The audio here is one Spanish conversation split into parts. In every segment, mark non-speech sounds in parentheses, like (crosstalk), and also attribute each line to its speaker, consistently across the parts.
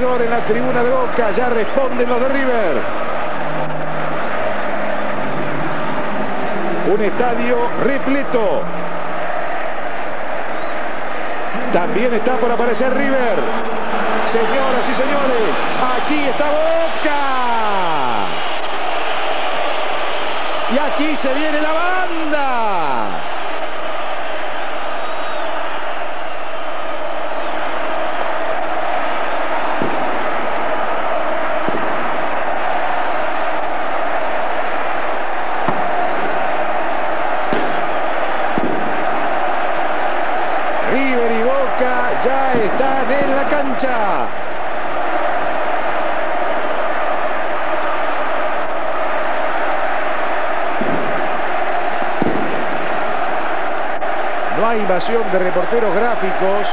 Speaker 1: En la tribuna de Boca ya responden los de River. Un estadio repleto. También está por aparecer River. Señoras y señores, aquí está Boca. Y aquí se viene la banda. ya están en la cancha. De reporteros gráficos.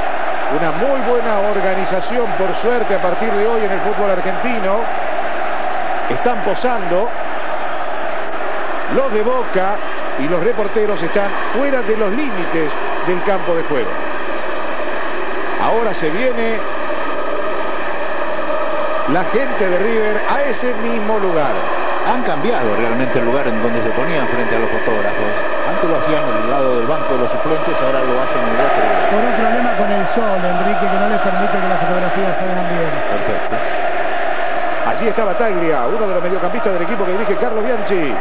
Speaker 1: Una muy buena organización, por suerte, a partir de hoy en el fútbol argentino. Están posando. Los de Boca y los reporteros están fuera de los límites del campo de juego. Ahora se viene la gente de River a ese mismo lugar.
Speaker 2: Han cambiado realmente el lugar en donde se ponían frente a los fotógrafos. Antes lo hacían en el lado del banco de los suplentes, ahora lo hacen en el otro.
Speaker 3: Por un problema con el sol, Enrique, que no les permite que las fotografías se vean bien.
Speaker 2: Perfecto.
Speaker 1: Allí está Bataglia, uno de los mediocampistas del equipo que dirige Carlos Bianchi.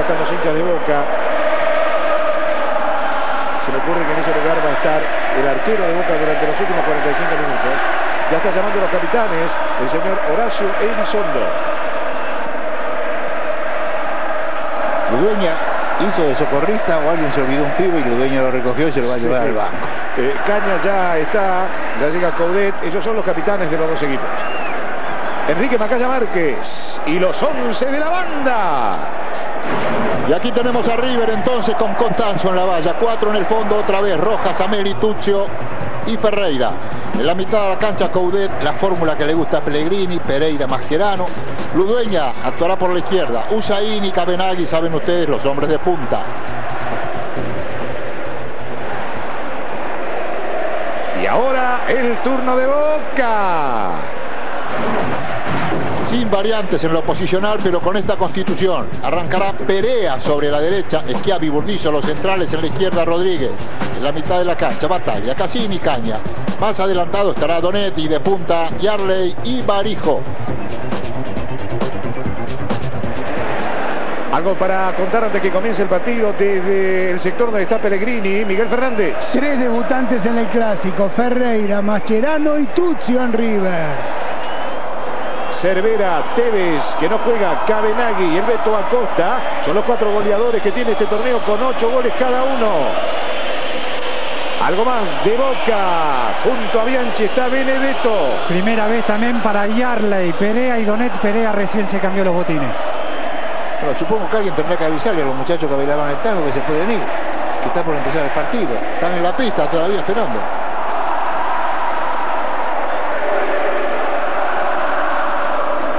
Speaker 1: están los hinchas de Boca. Se me ocurre que en ese lugar va a estar de Boca durante los últimos 45 minutos. Ya está llamando a los capitanes el señor Horacio Elizondo.
Speaker 2: Ludueña hizo de socorrista o alguien se olvidó un pibe y Ludueña lo recogió y se lo va a llevar al banco.
Speaker 1: Eh, Caña ya está, ya llega Coudet. Ellos son los capitanes de los dos equipos. Enrique Macaya Márquez y los 11 de la banda.
Speaker 2: Y aquí tenemos a River entonces con Constanzo en la valla. Cuatro en el fondo otra vez. Rojas, Ameli, Tuccio y Ferreira. En la mitad de la cancha Coudet, la fórmula que le gusta a Pellegrini, Pereira, Mascherano. Ludueña actuará por la izquierda. Usain y Cabenagui, saben ustedes, los hombres de punta.
Speaker 1: Y ahora el turno de Boca
Speaker 2: sin variantes en lo posicional, pero con esta constitución. Arrancará Perea sobre la derecha, Esquiavi, Burdizo, los centrales en la izquierda, Rodríguez. En la mitad de la cancha, Batalla, Cassini, Caña. Más adelantado estará Donetti, de punta, Yarley y Barijo.
Speaker 1: Algo para contar antes que comience el partido desde el sector donde está Pellegrini, Miguel Fernández.
Speaker 3: Tres debutantes en el clásico, Ferreira, Mascherano y Tuzio en River.
Speaker 1: Cervera, Tevez, que no juega, Cabenagui y el Beto Acosta. Son los cuatro goleadores que tiene este torneo con ocho goles cada uno. Algo más de Boca. Junto a Bianchi está Benedetto.
Speaker 3: Primera vez también para Yarley, Perea y Donet. Perea recién se cambió los botines.
Speaker 2: Bueno, supongo que alguien tendrá que avisarle a los muchachos que bailaban el tango que se pueden ir. Que está por empezar el partido. Están en la pista todavía esperando.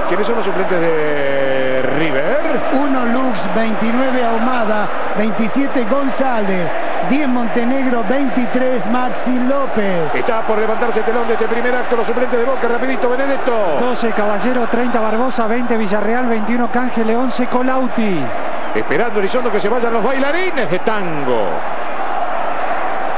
Speaker 1: ¿Quiénes son los suplentes de River?
Speaker 3: 1 Lux, 29 Ahumada, 27 González, 10 Montenegro, 23 Maxi López.
Speaker 1: Está por levantarse el telón de este primer acto los suplentes de Boca, rapidito Benedetto.
Speaker 3: 12 Caballero, 30 Barbosa, 20 Villarreal, 21 Cángel, 11 Colauti.
Speaker 1: Esperando Elizondo que se vayan los bailarines de tango.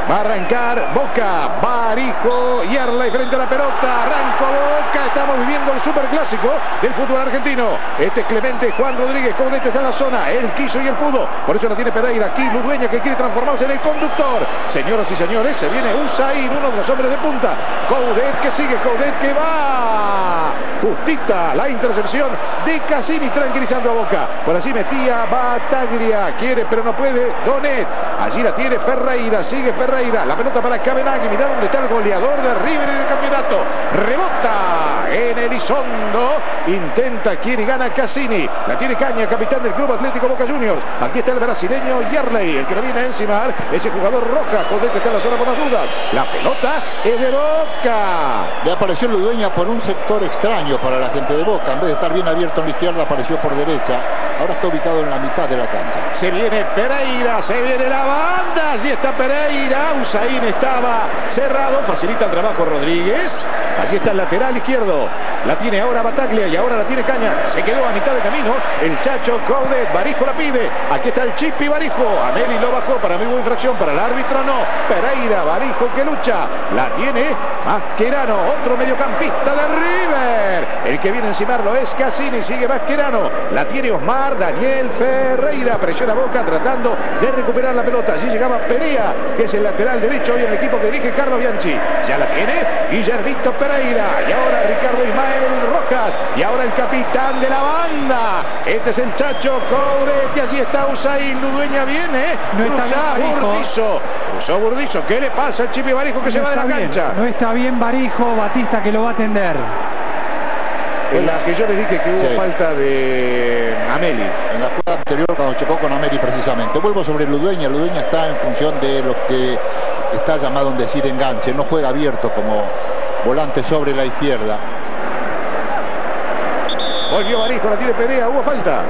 Speaker 1: Va a arrancar Boca, Barijo y Arley frente a la pelota. Arrancó Boca. Estamos viviendo el superclásico del fútbol argentino. Este es Clemente Juan Rodríguez. Coudet está en la zona. Él quiso y él pudo. Por eso la tiene Pereira. Aquí Ludueña que quiere transformarse en el conductor. Señoras y señores, se viene Usain, uno de los hombres de punta. Coudet que sigue. Coudet que va. Justita la intercepción de Cassini tranquilizando a Boca. Por así metía Bataglia. Quiere pero no puede. Donet. Allí la tiene Ferreira. Sigue Ferreira. La pelota para Cabenagui. Mirá dónde está el goleador de River en el campeonato. Rebota en Elizondo. Intenta, quiere y gana Cassini. La tiene Caña, capitán del Club Atlético Boca Juniors. Aquí está el brasileño Yerley, el que lo viene encima. Ese jugador roja, Codete está en la zona por las dudas. La pelota es de Boca.
Speaker 2: Le apareció Ludueña por un sector extraño para la gente de Boca. En vez de estar bien abierto en la izquierda, apareció por derecha. Ahora está ubicado en la mitad de la cancha.
Speaker 1: Se viene Pereira, se viene la banda. Allí está Pereira. Usain estaba cerrado. Facilita el trabajo Rodríguez. Allí está el lateral izquierdo. La tiene ahora Bataglia y ahora la tiene Caña. Se quedó a mitad de camino. El Chacho Coudet. Barijo la pide. Aquí está el Chipi Barijo. Ameli lo bajó. Para mí infracción. Para el árbitro no. Pereira, Barijo que lucha. La tiene Mascherano. Otro mediocampista de River. El que viene a encimarlo es Cassini. Sigue Mascherano. La tiene Osmar. Daniel Ferreira. Presiona Boca tratando de recuperar la pelota. Allí llegaba Perea, que es el lateral derecho hoy en el equipo que dirige Carlos Bianchi. Ya la tiene Guillermito Pereira. Y ahora Ricardo Ismael Rojas. Y ahora el capitán de la banda. Este es el Chacho Coudet. Y allí está Usain. Ludueña viene.
Speaker 3: No está bien.
Speaker 1: Burdizo. Cruzó Burdizo. ¿Qué le pasa al Chipi Barijo que se va de la
Speaker 3: bien,
Speaker 1: cancha?
Speaker 3: No está bien Barijo, Batista que lo va a atender.
Speaker 1: En la que yo les dije que hubo
Speaker 2: Sí.
Speaker 1: falta de Ameli.
Speaker 2: En la jugada anterior cuando chocó con Ameri precisamente. Vuelvo sobre Ludueña. Ludueña está en función de lo que está llamado en decir enganche. No juega abierto como volante sobre la izquierda.
Speaker 1: Volvió Barijo, la tiene Perea, hubo falta.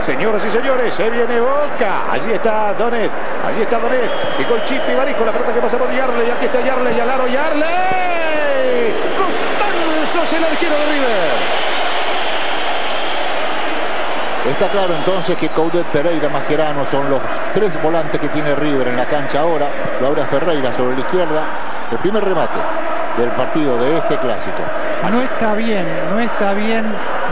Speaker 1: Señoras y señores, se viene Boca. Allí está Donet, allí está Donet. Y con Chip y Barijo, la pelota que pasa por Yarley. Aquí está Yarley, al aro Yarley. Costanzo el arquero de River.
Speaker 2: Está claro entonces que Coudet, Pereira, Mascherano son los tres volantes que tiene River en la cancha ahora. Lo abre Ferreira sobre la izquierda. El primer remate del partido de este clásico.
Speaker 4: No está bien, no está bien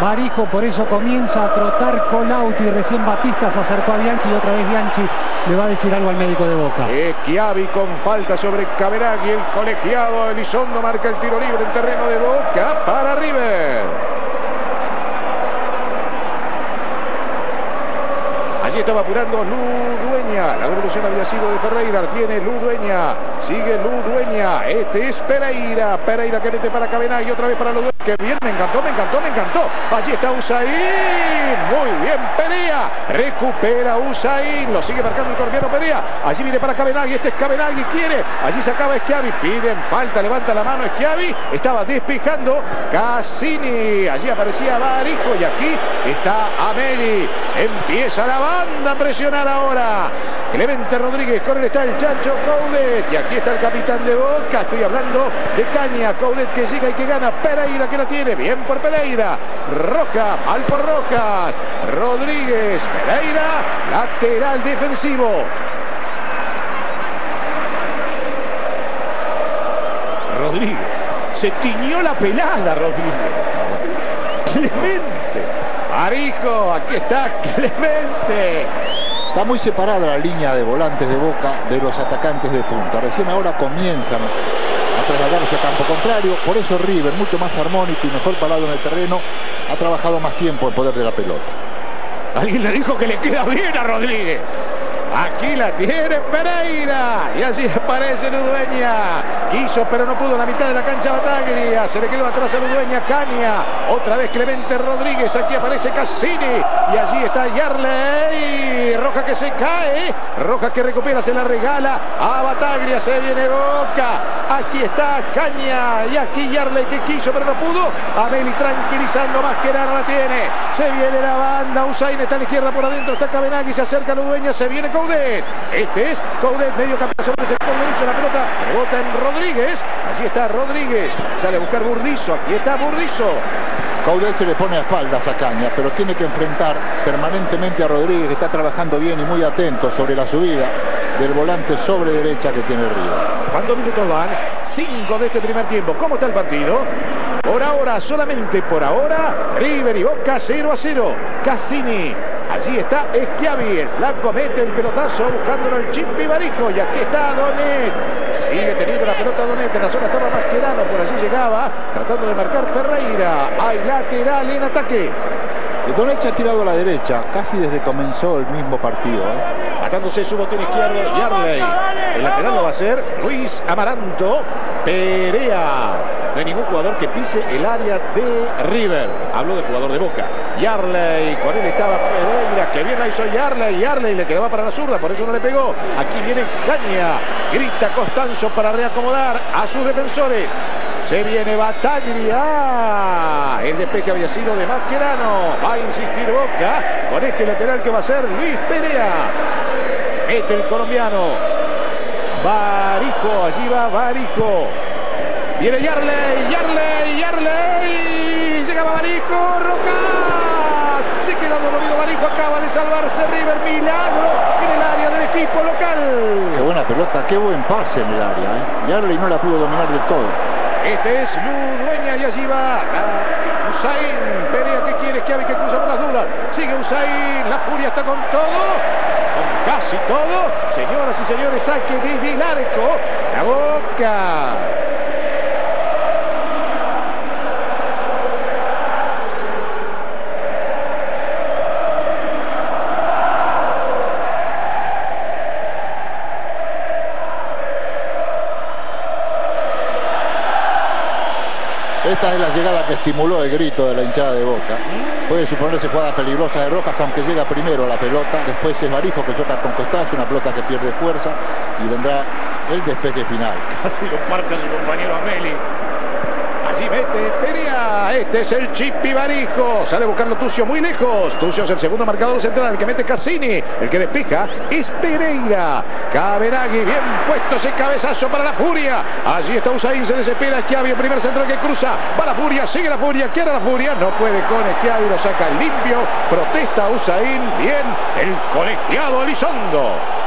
Speaker 4: Barijo, por eso comienza a trotar Colauti. Recién Batista se acercó a Bianchi y otra vez Bianchi le va a decir algo al médico de Boca.
Speaker 1: Esquiavi con falta sobre Caberagui. El colegiado Elizondo marca el tiro libre en terreno de Boca para River. Allí estaba apurando Lu Dueña. La devolución había sido de Ferreira. Tiene Lu Dueña. Sigue Lu Dueña. Este es Pereira. Pereira que mete para Cabenagui. Otra vez para Lu Dueña. Que bien, me encantó, me encantó, me encantó. Allí está Usain. Muy bien, Perea. Recupera Usain. Lo sigue marcando el colombiano Perea. Allí viene para Cabenagui. Este es Cabenagui. Quiere. Allí se acaba Schiavi. Piden falta. Levanta la mano Schiavi. Estaba despejando Cassini. Allí aparecía Barijo. Y aquí está Ameli. Empieza la banda a presionar ahora. Clemente Rodríguez. Con él está el Chacho Coudet. Y aquí está el capitán de Boca. Estoy hablando de Caña. Coudet que llega y que gana. Pereira que la tiene. Bien por Pereira. Roja. Mal por Rojas. Rodríguez. Pereira. Lateral defensivo. Rodríguez. Se tiñó la pelada, Rodríguez. Clemente. Arijo, aquí está (laughs) Clemente.
Speaker 2: Está muy separada la línea de volantes de Boca de los atacantes de punta. Recién ahora comienzan a trasladarse a campo contrario. Por eso River, mucho más armónico y mejor parado en el terreno, ha trabajado más tiempo en poder de la pelota.
Speaker 1: Alguien le dijo que le queda bien a Rodríguez. Aquí la tiene Pereira. Y allí aparece Ludueña. Quiso, pero no pudo. La mitad de la cancha Bataglia. Se le quedó atrás a Ludueña. Caña. Otra vez Clemente Rodríguez. Aquí aparece Cassini. Y allí está Yarley. Roja que se cae. Roja que recupera. Se la regala a Bataglia. Se viene Boca. Aquí está Caña. Y aquí Yarley que quiso, pero no pudo. Ameli tranquilizando. Más que nada la tiene. Se viene la banda. Usain está a la izquierda por adentro. Está Cabenagui. Se acerca Ludueña. Se viene Coudet. Este es Coudet. Medio campo sobre el sector derecho. La pelota rebota en Rodríguez. Allí está Rodríguez. Sale a buscar Burdizo. Aquí está Burdizo.
Speaker 2: Coudet se le pone a espaldas a Caña, pero tiene que enfrentar permanentemente a Rodríguez, que está trabajando bien y muy atento sobre la subida del volante sobre derecha que tiene River.
Speaker 1: ¿Cuántos minutos van? Cinco de este primer tiempo. ¿Cómo está el partido? Por ahora, solamente por ahora, River y Boca 0 a 0. Cassini. Allí está Schiavi. El flaco mete el pelotazo buscándolo el Chimpi Barijo. Y aquí está Donet. Sigue teniendo la pelota Donet. En la zona estaba Mascherano. Por allí llegaba. Tratando de marcar Ferreira. Hay lateral en ataque.
Speaker 2: El Doneche ha tirado a la derecha, casi desde comenzó el mismo partido. ¿eh?
Speaker 1: Atándose su botín izquierdo, Yarley. El lateral lo va a hacer Luis Amaranto Perea. Hay ningún jugador que pise el área de River. Hablo de jugador de Boca. Yarley, con él estaba Pereira, que bien la hizo Yarley. Yarley le quedaba para la zurda, por eso no le pegó. Aquí viene Caña. Grita Costanzo para reacomodar a sus defensores. Se viene Bataglia. El despeje había sido de Mascherano. Va a insistir Boca con este lateral que va a ser Luis Perea. Este el colombiano. Barijo, allí va Barijo. Viene Yarley, Yarley, Yarley. Llegaba Barijo, Rojas. Se queda dolorido Barijo, acaba de salvarse River. Milagro en el área del equipo local.
Speaker 2: Qué buena pelota, qué buen pase en el área. ¿eh? Yarley no la pudo dominar del todo.
Speaker 1: Este es Lu Dueña y allí va la Usain. Perea, ¿qué quiere? Que que cruza por las dudas. Sigue Usain. La furia está con todo. Con casi todo. Señoras y señores, saque desde el arco. La boca.
Speaker 2: Estimuló el grito de la hinchada de Boca. Puede suponerse jugada peligrosa de Rojas, aunque llega primero la pelota. Después es Barijo que choca con Costanzo, una pelota que pierde fuerza. Y vendrá el despeje final. (laughs)
Speaker 1: Casi lo parte su compañero Ameli. Allí mete Perea. Este es el Chipi Barijo. Sale a buscarlo Tucio muy lejos. Tucio es el segundo marcador central. El que mete Cassini. El que despeja es Pereira. Cabenagui. Bien puesto ese cabezazo para la Furia. Allí está Usain. Se desespera. Esquiavi. El primer central que cruza. Va la Furia. Sigue la Furia. Quiere la Furia. No puede con Esquiavi. Lo saca limpio. Protesta Usain. Bien. El colegiado Elizondo.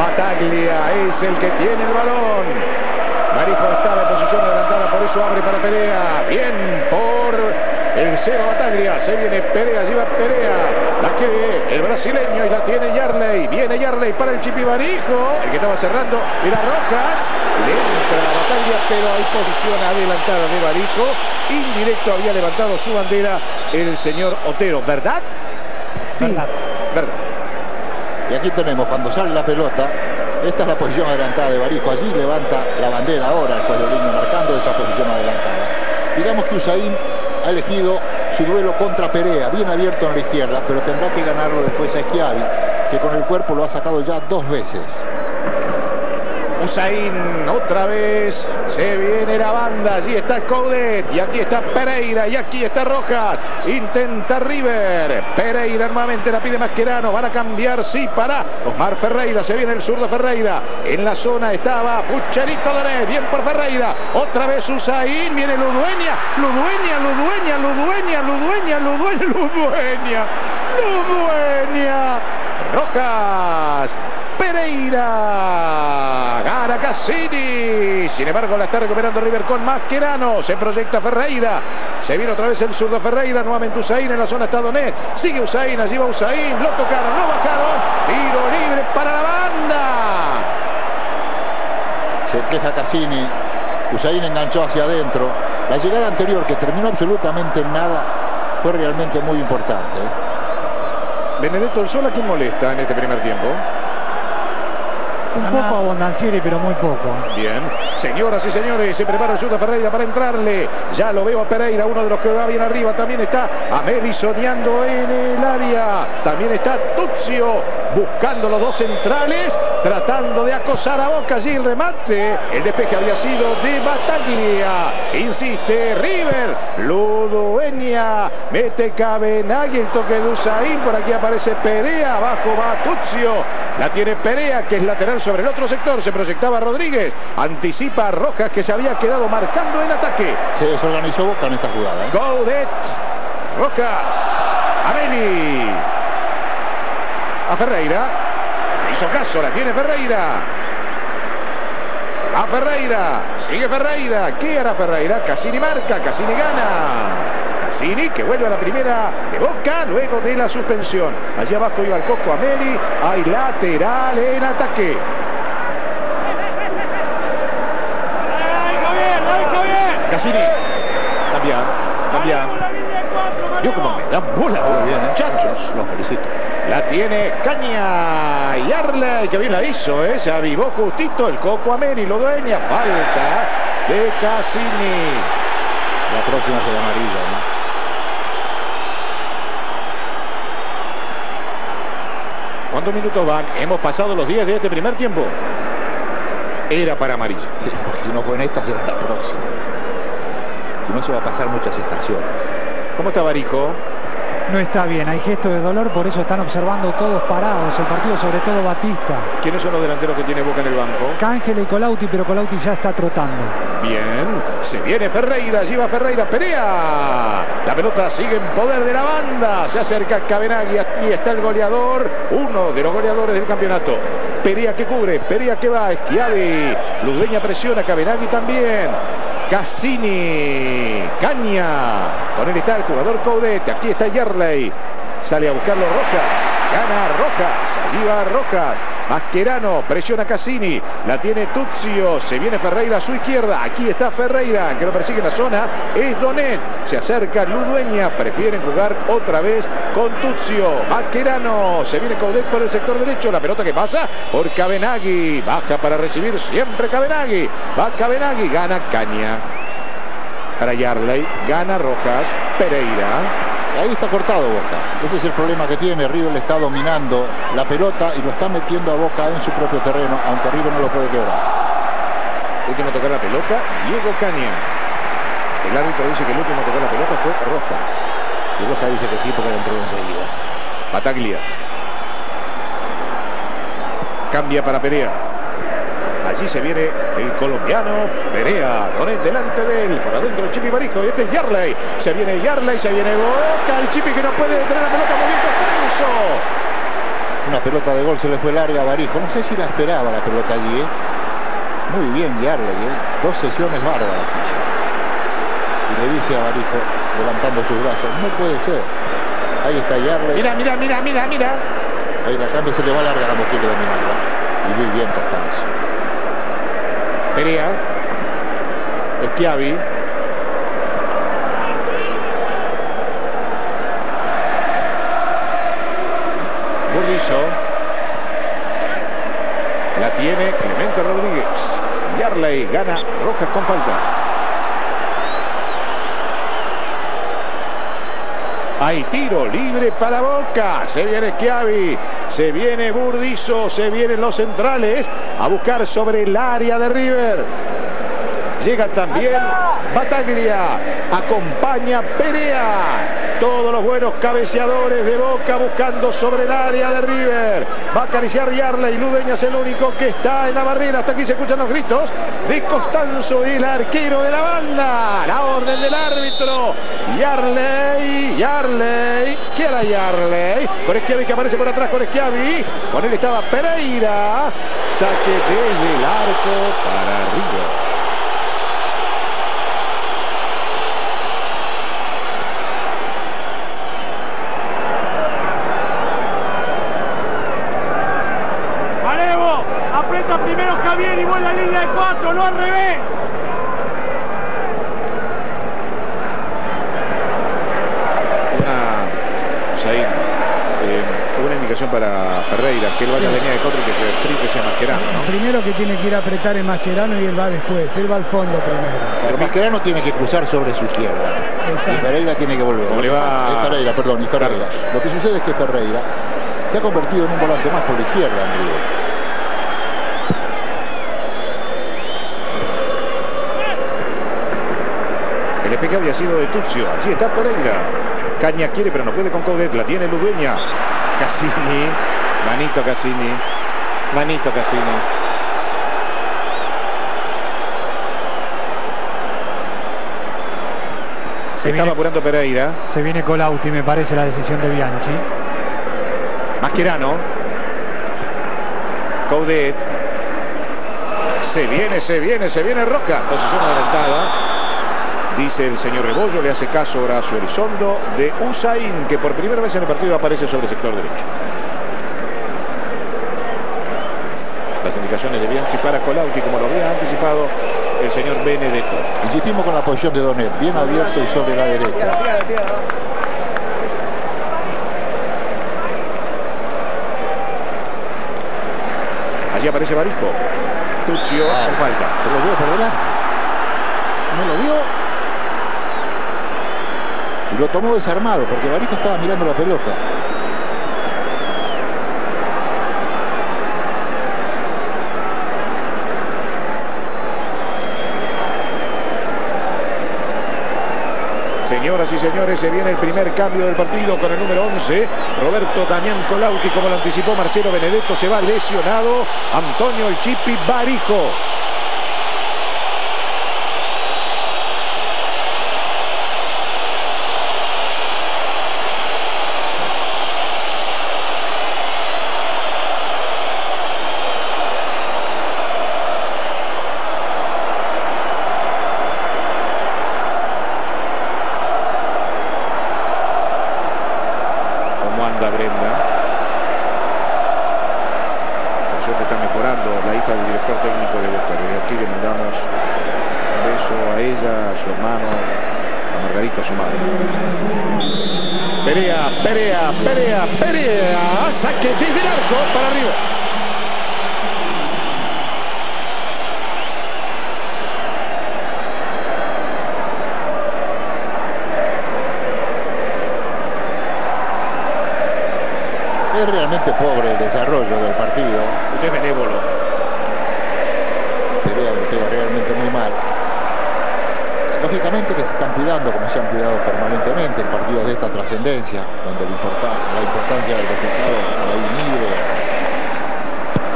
Speaker 1: Bataglia es el que tiene el balón. Marijo estaba en posición adelantada, por eso abre para Perea. Bien por el cero Bataglia. Se viene Perea, lleva Perea. La quiere el brasileño y la tiene Yarley. Viene Yarley para el Chipibarijo. El que estaba cerrando era Rojas. Le entra la Bataglia, pero hay posición adelantada de Barijo. Indirecto había levantado su bandera el señor Otero. ¿Verdad?
Speaker 3: Sí.
Speaker 1: Verdad. Verdad.
Speaker 2: Y aquí tenemos, cuando sale la pelota, esta es la posición adelantada de Barijo. Allí levanta la bandera ahora el cuadro línea marcando esa posición adelantada. Digamos que Usain ha elegido su duelo contra Perea, bien abierto en la izquierda, pero tendrá que ganarlo después a Schiavi, que con el cuerpo lo ha sacado ya dos veces.
Speaker 1: Usain otra vez. Se viene la banda. Allí está Coudet. Y aquí está Pereira. Y aquí está Rojas. Intenta River. Pereira nuevamente la pide Masquerano. Van a cambiar. Sí, para Omar Ferreira. Se viene el zurdo Ferreira. En la zona estaba Pucherito Danés. Bien por Ferreira. Otra vez Usain. Viene Ludueña. Ludueña, Ludueña, Ludueña, Ludueña, Ludueña, Ludueña. Ludueña. Rojas. Pereira. Cassini. Sin embargo, la está recuperando River con Mascherano. Se proyecta Ferreira. Se viene otra vez el zurdo Ferreira. Nuevamente Usain en la zona está Donet. Sigue Usain. Allí va Usain. Lo tocaron, lo bajaron. Tiro libre para la banda.
Speaker 2: Se queja Cassini. Usain enganchó hacia adentro. La llegada anterior, que terminó absolutamente en nada, fue realmente muy importante.
Speaker 1: Benedetto El Sol, ¿a quién molesta en este primer tiempo?
Speaker 4: Un poco a Bondancieri, pero muy poco.
Speaker 1: Bien, señoras y señores, se prepara Juda Ferreira para entrarle. Ya lo veo a Pereira, uno de los que va bien arriba. También está Ameli soñando en el área. También está Tuzio buscando los dos centrales, tratando de acosar a Boca. Allí el remate. El despeje había sido de Bataglia. Insiste River. Ludueña. Mete Cabenagui. El toque de Usain. Por aquí aparece Perea. Abajo va Tuzio. La tiene Perea, que es lateral sobre el otro sector. Se proyectaba Rodríguez. Anticipa a Rojas, que se había quedado marcando en ataque.
Speaker 2: Se desorganizó Boca en esta jugada. ¿eh?
Speaker 1: Gaudet. Rojas. Ameli. A Ferreira. Le hizo caso, la tiene Ferreira. A Ferreira. Sigue Ferreira. ¿Qué hará Ferreira? Cassini marca. Cassini gana. Cassini que vuelve a la primera de Boca luego de la suspensión. Allí abajo iba el Coco Ameli. Hay lateral en ataque. Cassini. Cambiar. Cambiar. Yo como me dan bola,
Speaker 2: Muy bien, ¿eh?
Speaker 1: muchachos.
Speaker 2: Los felicito.
Speaker 1: La tiene Caña. Y Arley, que bien la hizo, ¿eh? Se avivó justito el Coco Ameri, lo dueña. Falta de Cassini.
Speaker 2: La próxima será amarilla, ¿no?
Speaker 1: ¿Cuántos minutos van? Hemos pasado los 10 de este primer tiempo. Era para amarillo.
Speaker 2: Sí, porque si no fue en esta, será la próxima. Si no, se va a pasar muchas estaciones.
Speaker 1: ¿Cómo está Barijo?
Speaker 4: No está bien, hay gesto de dolor, por eso están observando todos parados el partido, sobre todo Batista.
Speaker 1: ¿Quiénes son los delanteros que tiene Boca en el banco?
Speaker 4: Cángel y Colauti, pero Colauti ya está trotando.
Speaker 1: Bien, se viene Ferreira, lleva Ferreira, Perea. La pelota sigue en poder de la banda. Se acerca Cabenagui, aquí está el goleador, uno de los goleadores del campeonato. Perea que cubre, Perea que va, Esquiavi. Ludueña presiona, Cabenagui también. Cassini, Caña, con él está el jugador Coudet, aquí está Yerley, sale a buscarlo Rojas, gana Rojas, allí va Rojas, Mascherano, presiona Cassini, la tiene Tuzio, se viene Ferreira a su izquierda, aquí está Ferreira, que lo persigue en la zona, es Donet, se acerca Ludueña, prefieren jugar otra vez con Tuzio, Mascherano, se viene Coudet por el sector derecho, la pelota que pasa por Cabenagui, baja para recibir siempre Cabenagui, va Cabenagui, gana Caña, para Yarley, gana Rojas, Pereira,
Speaker 2: Ahí está cortado Boca. Ese es el problema que tiene. River le está dominando la pelota y lo está metiendo a Boca en su propio terreno, aunque River no lo puede quebrar.
Speaker 1: Último tocar la pelota, Diego Caña. El árbitro dice que el último tocar la pelota fue Rojas.
Speaker 2: Y Boca dice que sí porque le entró enseguida.
Speaker 1: Bataglia. Cambia para Perea. Allí se viene el colombiano Perea. Donet delante de él. Por adentro el Chipi Barijo. Y este es Yarley. Se viene Yarley. Se viene Boca. El Chipi que no puede detener la pelota. Movimiento tenso.
Speaker 2: Una pelota de gol se le fue larga a Barijo. No sé si la esperaba la pelota allí. ¿eh? Muy bien Yarley. ¿eh? Dos sesiones bárbaras. Y le dice a Barijo, levantando sus brazos, no puede ser. Ahí está Yarley.
Speaker 1: Mira, mira, mira, mira, mira.
Speaker 2: Ahí la cambia se le va larga cuando quiere dominarla. Y muy bien Costanzo.
Speaker 1: Perea. Esquiavi. Burrizo. La tiene Clemente Rodríguez. Yarley gana Rojas con falta. Hay tiro libre para Boca. Se viene Schiavi. Se viene Burdizo. Se vienen los centrales a buscar sobre el área de River. Llega también Bataglia. Acompaña Perea. Todos los buenos cabeceadores de Boca buscando sobre el área de River. Va a acariciar Yarley. Ludeña es el único que está en la barrera. Hasta aquí se escuchan los gritos de Costanzo, el arquero de la banda. La orden del árbitro. Yarley, Yarley. ¿Qué era Yarley? Con Esquiavi que aparece por atrás con Esquiavi. Con él estaba Pereira. Saque desde el arco para River.
Speaker 5: Alevo, aprieta primero Javier y vuelve a la línea de cuatro, no al revés.
Speaker 1: Una, Jair, eh, una indicación para Ferreira, que él vaya a la línea de cuatro y que que Frite sea Mascherano,
Speaker 3: El
Speaker 1: ¿no?
Speaker 3: primero que tiene que ir a apretar es Mascherano y él va después. Él va al fondo primero.
Speaker 2: Pero Mascherano tiene que cruzar sobre su izquierda.
Speaker 3: Exacto.
Speaker 2: Y Ferreira tiene que volver.
Speaker 1: ¿Cómo le va?
Speaker 2: Ferreira, perdón, y Ferreira. Lo que sucede es que Ferreira se ha convertido en un volante más por la izquierda en River.
Speaker 1: El despeje había sido de Tuzio. Allí está Pereira. Caña quiere, pero no puede con Coudet. La tiene Ludueña. Cassini. Manito Cassini. Manito Cassini. Se estaba
Speaker 4: viene,
Speaker 1: apurando Pereira.
Speaker 4: se viene Colauti, me parece, la decisión de Bianchi.
Speaker 1: Mascherano. Coudet. Se viene, se viene, se viene Roca. Posición adelantada. Dice el señor Rebollo, le hace caso Horacio Elizondo de Usain, que por primera vez en el partido aparece sobre el sector derecho. Las indicaciones de Bianchi para Colauti, como lo había anticipado el señor Benedetto.
Speaker 2: Insistimos con la posición de Donet, bien abierto y sobre la derecha.
Speaker 1: Allí aparece Barisco. Tuccio
Speaker 2: ah.
Speaker 1: falta.
Speaker 2: ¿Se lo vio perdonar?
Speaker 4: No lo vio.
Speaker 2: Y lo tomó desarmado porque Barisco estaba mirando la pelota.
Speaker 1: Señoras y señores, se viene el primer cambio del partido con el número 11. Roberto Damián Colauti, como lo anticipó Marcelo Benedetto, se va lesionado. Antonio El Chipi Barijo. ¿Cómo anda Brenda? Por suerte está mejorando la hija del director técnico de Boca. Desde aquí le mandamos un beso a ella, a su hermano, a Margarita, su madre. Perea, Perea, Perea, Perea. Saque desde el arco para arriba.
Speaker 2: Es realmente pobre el desarrollo del partido.
Speaker 1: Usted es benévolo.
Speaker 2: Perea le pega realmente muy mal. Lógicamente que se están cuidando como se han cuidado permanentemente en partidos de esta trascendencia, donde la, importa- la importancia del resultado por ahí mide,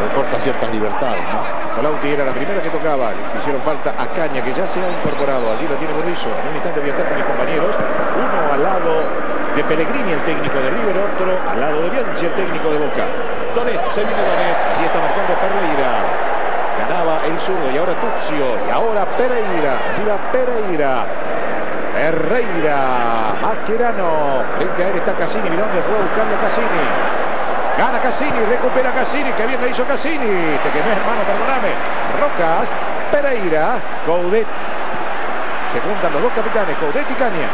Speaker 2: recorta ciertas libertades. ¿no?
Speaker 1: Colauti era la primera que tocaba. Le Hicieron falta a Caña, que ya se ha incorporado. Allí la tiene Burrizo. En un instante voy a estar con mis compañeros. Uno al lado de Pellegrini, el técnico de River. Otro al lado de Bianchi, el técnico de Boca. Donet, se viene Donet. Allí está marcando Ferreira. Ganaba el zurdo y ahora Tuccio. Y ahora Pereira. Allí va Pereira. Ferreira. Mascherano. Frente a él está Cassini. Mirá dónde fue a buscarlo Cassini. Gana Cassini, recupera Cassini, que bien le hizo Cassini. Te quemé, hermano, perdóname. Rojas, Pereira, Coudet. Se juntan los dos capitanes, Coudet y Caña.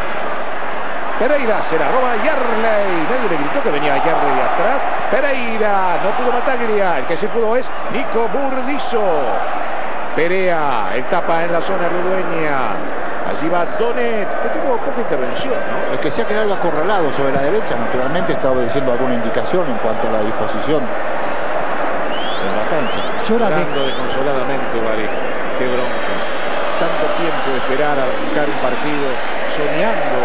Speaker 1: Pereira se la roba Yarley. Nadie le gritó que venía Yarley atrás. Pereira, no pudo Mataglia. El que sí pudo es Nico Burdizo. Perea, el tapa en la zona rudueña. Allí va Donet, que tuvo poca intervención, ¿no?
Speaker 2: El que se ha quedado acorralado sobre la derecha, naturalmente está obedeciendo alguna indicación en cuanto a la disposición en la cancha.
Speaker 1: Llorando desconsoladamente, Barijo. Qué bronca. Tanto tiempo de esperar a arrancar un partido, soñando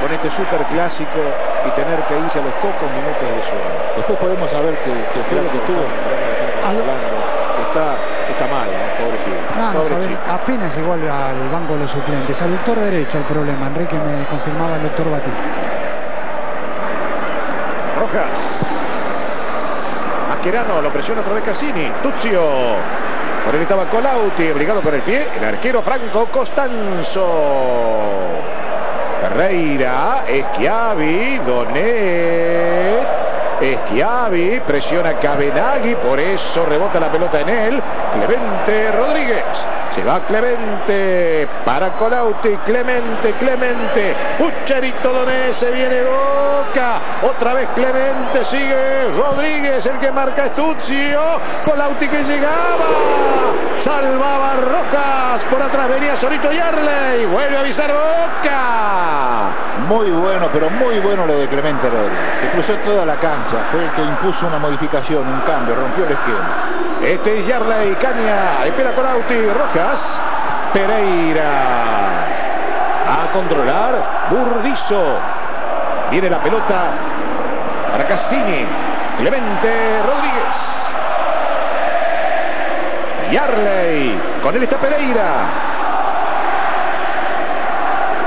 Speaker 1: con este super clásico y tener que irse a los pocos minutos de su hora.
Speaker 2: Después podemos saber que, que fue lo que tuvo.
Speaker 1: Está, está mal, ¿no? pobre
Speaker 4: no
Speaker 1: pobre chico.
Speaker 4: apenas llegó al, banco de los suplentes. Al doctor derecho el problema. Enrique me confirmaba el doctor Batista.
Speaker 1: Rojas. Mascherano lo presiona otra vez Cassini. Tuzio. Por él estaba Colauti, obligado con el pie. El arquero Franco Costanzo. Ferreira, Schiavi, Donet. Schiavi presiona Cabenagui, por eso rebota la pelota en él. Clemente Rodríguez. Se va Clemente para Colauti. Clemente, Clemente. Pucherito Donet se viene Boca. Otra vez Clemente sigue Rodríguez, el que marca Estuzio. Colauti que llegaba. Salvaba Rojas. Por atrás venía Solito Yarley. Vuelve a avisar Boca.
Speaker 2: Muy bueno, pero muy bueno lo de Clemente Rodríguez. Se cruzó toda la cancha, fue el que impuso una modificación, un cambio, rompió el esquema.
Speaker 1: Este es Yarley, Caña, espera Colauti, Rojas, Pereira. A controlar, Burdizo. Viene la pelota para Cassini, Clemente Rodríguez. Yarley, con él está Pereira.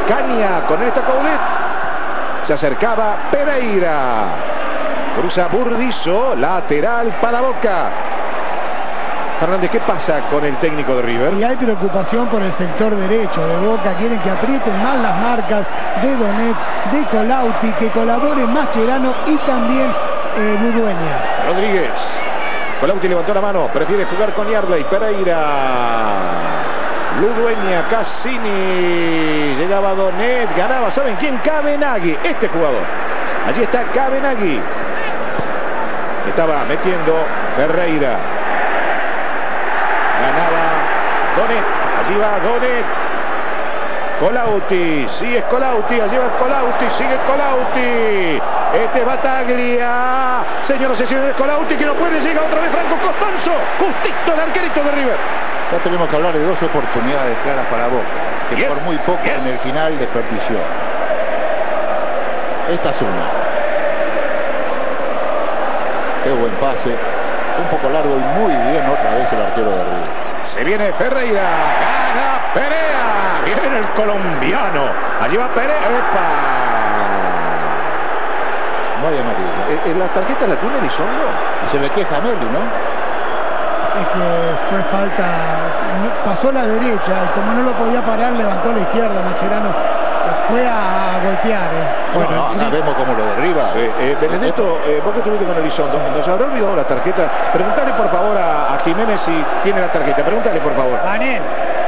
Speaker 1: Caña, con él está Coudet. Se acercaba Pereira. Cruza Burdizo, lateral para Boca. Fernández, ¿qué pasa con el técnico de River?
Speaker 3: Y hay preocupación por el sector derecho de Boca. Quieren que aprieten más las marcas de Donet, de Colauti, que colabore Mascherano y también eh.
Speaker 1: Rodríguez. Colauti levantó la mano, prefiere jugar con Yarley. Pereira. Ludueña, Cassini, llegaba Donet, ganaba, ¿saben quién? Cabenagui, este jugador. Allí está Cabenagui. Estaba metiendo Ferreira. Ganaba Donet, allí va Donet. Colauti, sigue Colauti, allí va Colauti, sigue Colauti. Este es Bataglia. Señoras y señores, Colauti que no puede, llega otra vez Franco Costanzo. Justito el arquerito de River.
Speaker 2: Ya tenemos que hablar de dos oportunidades claras para Boca, que
Speaker 1: Yes,
Speaker 2: por muy poco
Speaker 1: yes.
Speaker 2: en el final desperdició. Esta es una. Qué buen pase. Un poco largo y muy bien otra vez el arquero de River.
Speaker 1: Se viene Ferreira, gana Perea, viene el colombiano, allí va Perea, ¡epa!
Speaker 2: No hay amarilla.
Speaker 1: Eh, eh, ¿La tarjeta la tiene Elizondo?
Speaker 2: Y se le queja a Meli, ¿no?
Speaker 3: Es que fue falta, pasó la derecha y como no lo podía parar, levantó la izquierda, Macherano fue a golpear. eh.
Speaker 2: Bueno, no, acá vemos cómo lo derriba.
Speaker 1: Eh, eh, Benedetto, eh, vos que estuviste con Elizondo, nos habrá olvidado la tarjeta. Preguntale por favor a, a Jiménez si tiene la tarjeta, preguntale por favor.
Speaker 4: Daniel,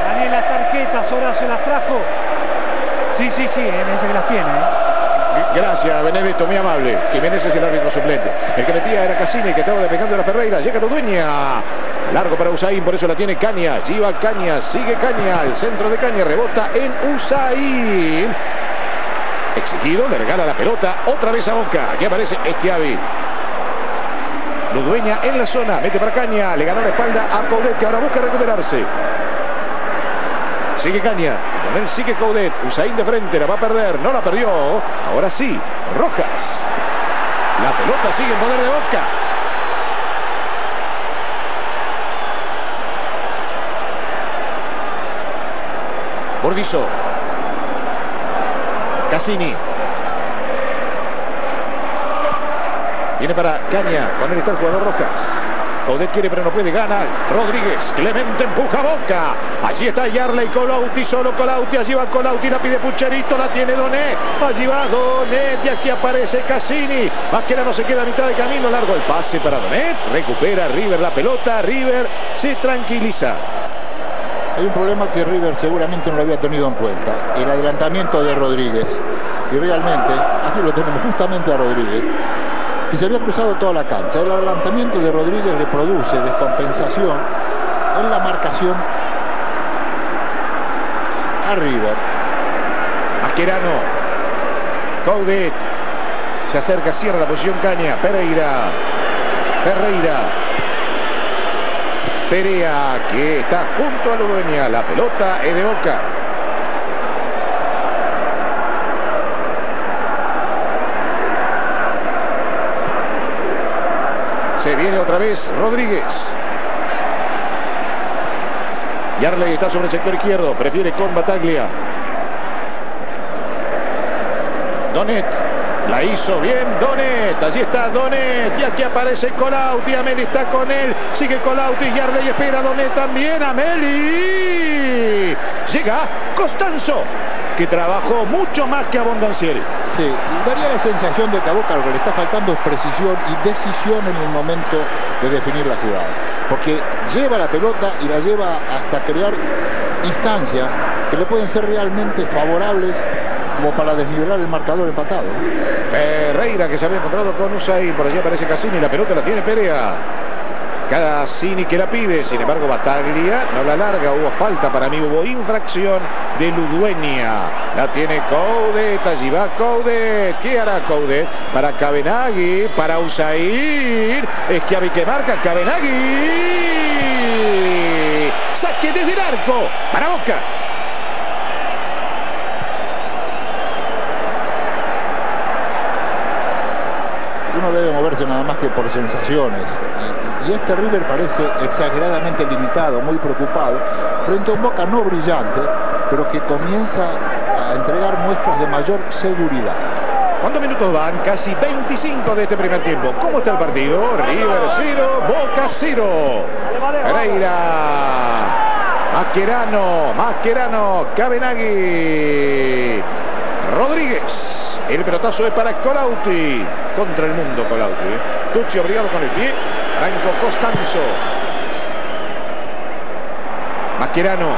Speaker 4: Daniel, las tarjetas, Horacio las trajo. Sí, sí, sí, él dice que las tiene.
Speaker 1: Gracias, Benedetto, muy amable. Jiménez es el árbitro suplente. El que metía era Cassini, que estaba despejando a la Ferreira. Llega Ludueña. Largo para Usain, por eso la tiene Caña. Allí va Caña, sigue Caña. El centro de Caña rebota en Usain. Exigido, le regala la pelota otra vez a Boca. Aquí aparece Esquiavi. Ludueña en la zona, mete para Caña, le ganó la espalda a Coudet que ahora busca recuperarse. Sigue Caña, con él sigue Coudet, Usain de frente, la va a perder, no la perdió, ahora sí, Rojas. La pelota sigue en poder de Boca. Bordizo. Cassini. Viene para Caña. Con él está el jugador Rojas. Quiere pero no puede. Gana. Rodríguez. Clemente empuja Boca. Allí está Yarley. Colauti. Solo Colauti. Allí va Colauti. La pide Pucherito. La tiene Donet. Allí va Donet. Y aquí aparece Cassini. Mascherano se queda a mitad de camino. Largo el pase para Donet. Recupera River la pelota. River se tranquiliza.
Speaker 2: Hay un problema que River seguramente no lo había tenido en cuenta. El adelantamiento de Rodríguez. Y realmente, aquí lo tenemos (laughs) justamente a Rodríguez, que se había cruzado toda la cancha. El adelantamiento de Rodríguez le produce descompensación en la marcación a River.
Speaker 1: Coudet. Se acerca, cierra la posición Caña. Pereira. Ferreira. Perea que está junto a Ludueña. La pelota es de Boca. Se viene otra vez Rodríguez. Yarley está sobre el sector izquierdo. Prefiere con Bataglia. Donet. La hizo bien Donet. Allí está Donet. Y aquí aparece Colauti. Ameli está con él. Sigue Colauti. Yarley espera Donet también. Ameli. Llega Costanzo. Que trabajó mucho más que Abondancieri.
Speaker 2: Sí, daría la sensación de que a Boca lo que le está faltando es precisión y decisión en el momento de definir la jugada. Porque lleva la pelota y la lleva hasta crear instancias que le pueden ser realmente favorables como para desnivelar el marcador empatado.
Speaker 1: Ferreira que se había encontrado con Usain. Por allí aparece Cassini. La pelota la tiene Perea. Cassini que la pide. Sin embargo, Bataglia no la larga. Hubo falta para mí. Hubo infracción de Ludueña. La tiene Coudet. Allí va Coudet. ¿Qué hará Coudet? Para Cabenagui. Para Usain. Esquiavi que marca. Cabenagui. Saque desde el arco. Para Boca.
Speaker 2: Uno debe moverse nada más que por sensaciones. Y, este River parece exageradamente limitado, muy preocupado, frente a un Boca no brillante, pero que comienza a entregar muestras de mayor seguridad.
Speaker 1: ¿Cuántos minutos van? Casi 25 de este primer tiempo. ¿Cómo está el partido? River 0, Boca 0. Pereira. Mascherano. Mascherano. Cabenagui. Rodríguez. El pelotazo es para Colauti. Contra el mundo Colauti. ¿eh? Tucci obligado con el pie. Franco Costanzo. Mascherano.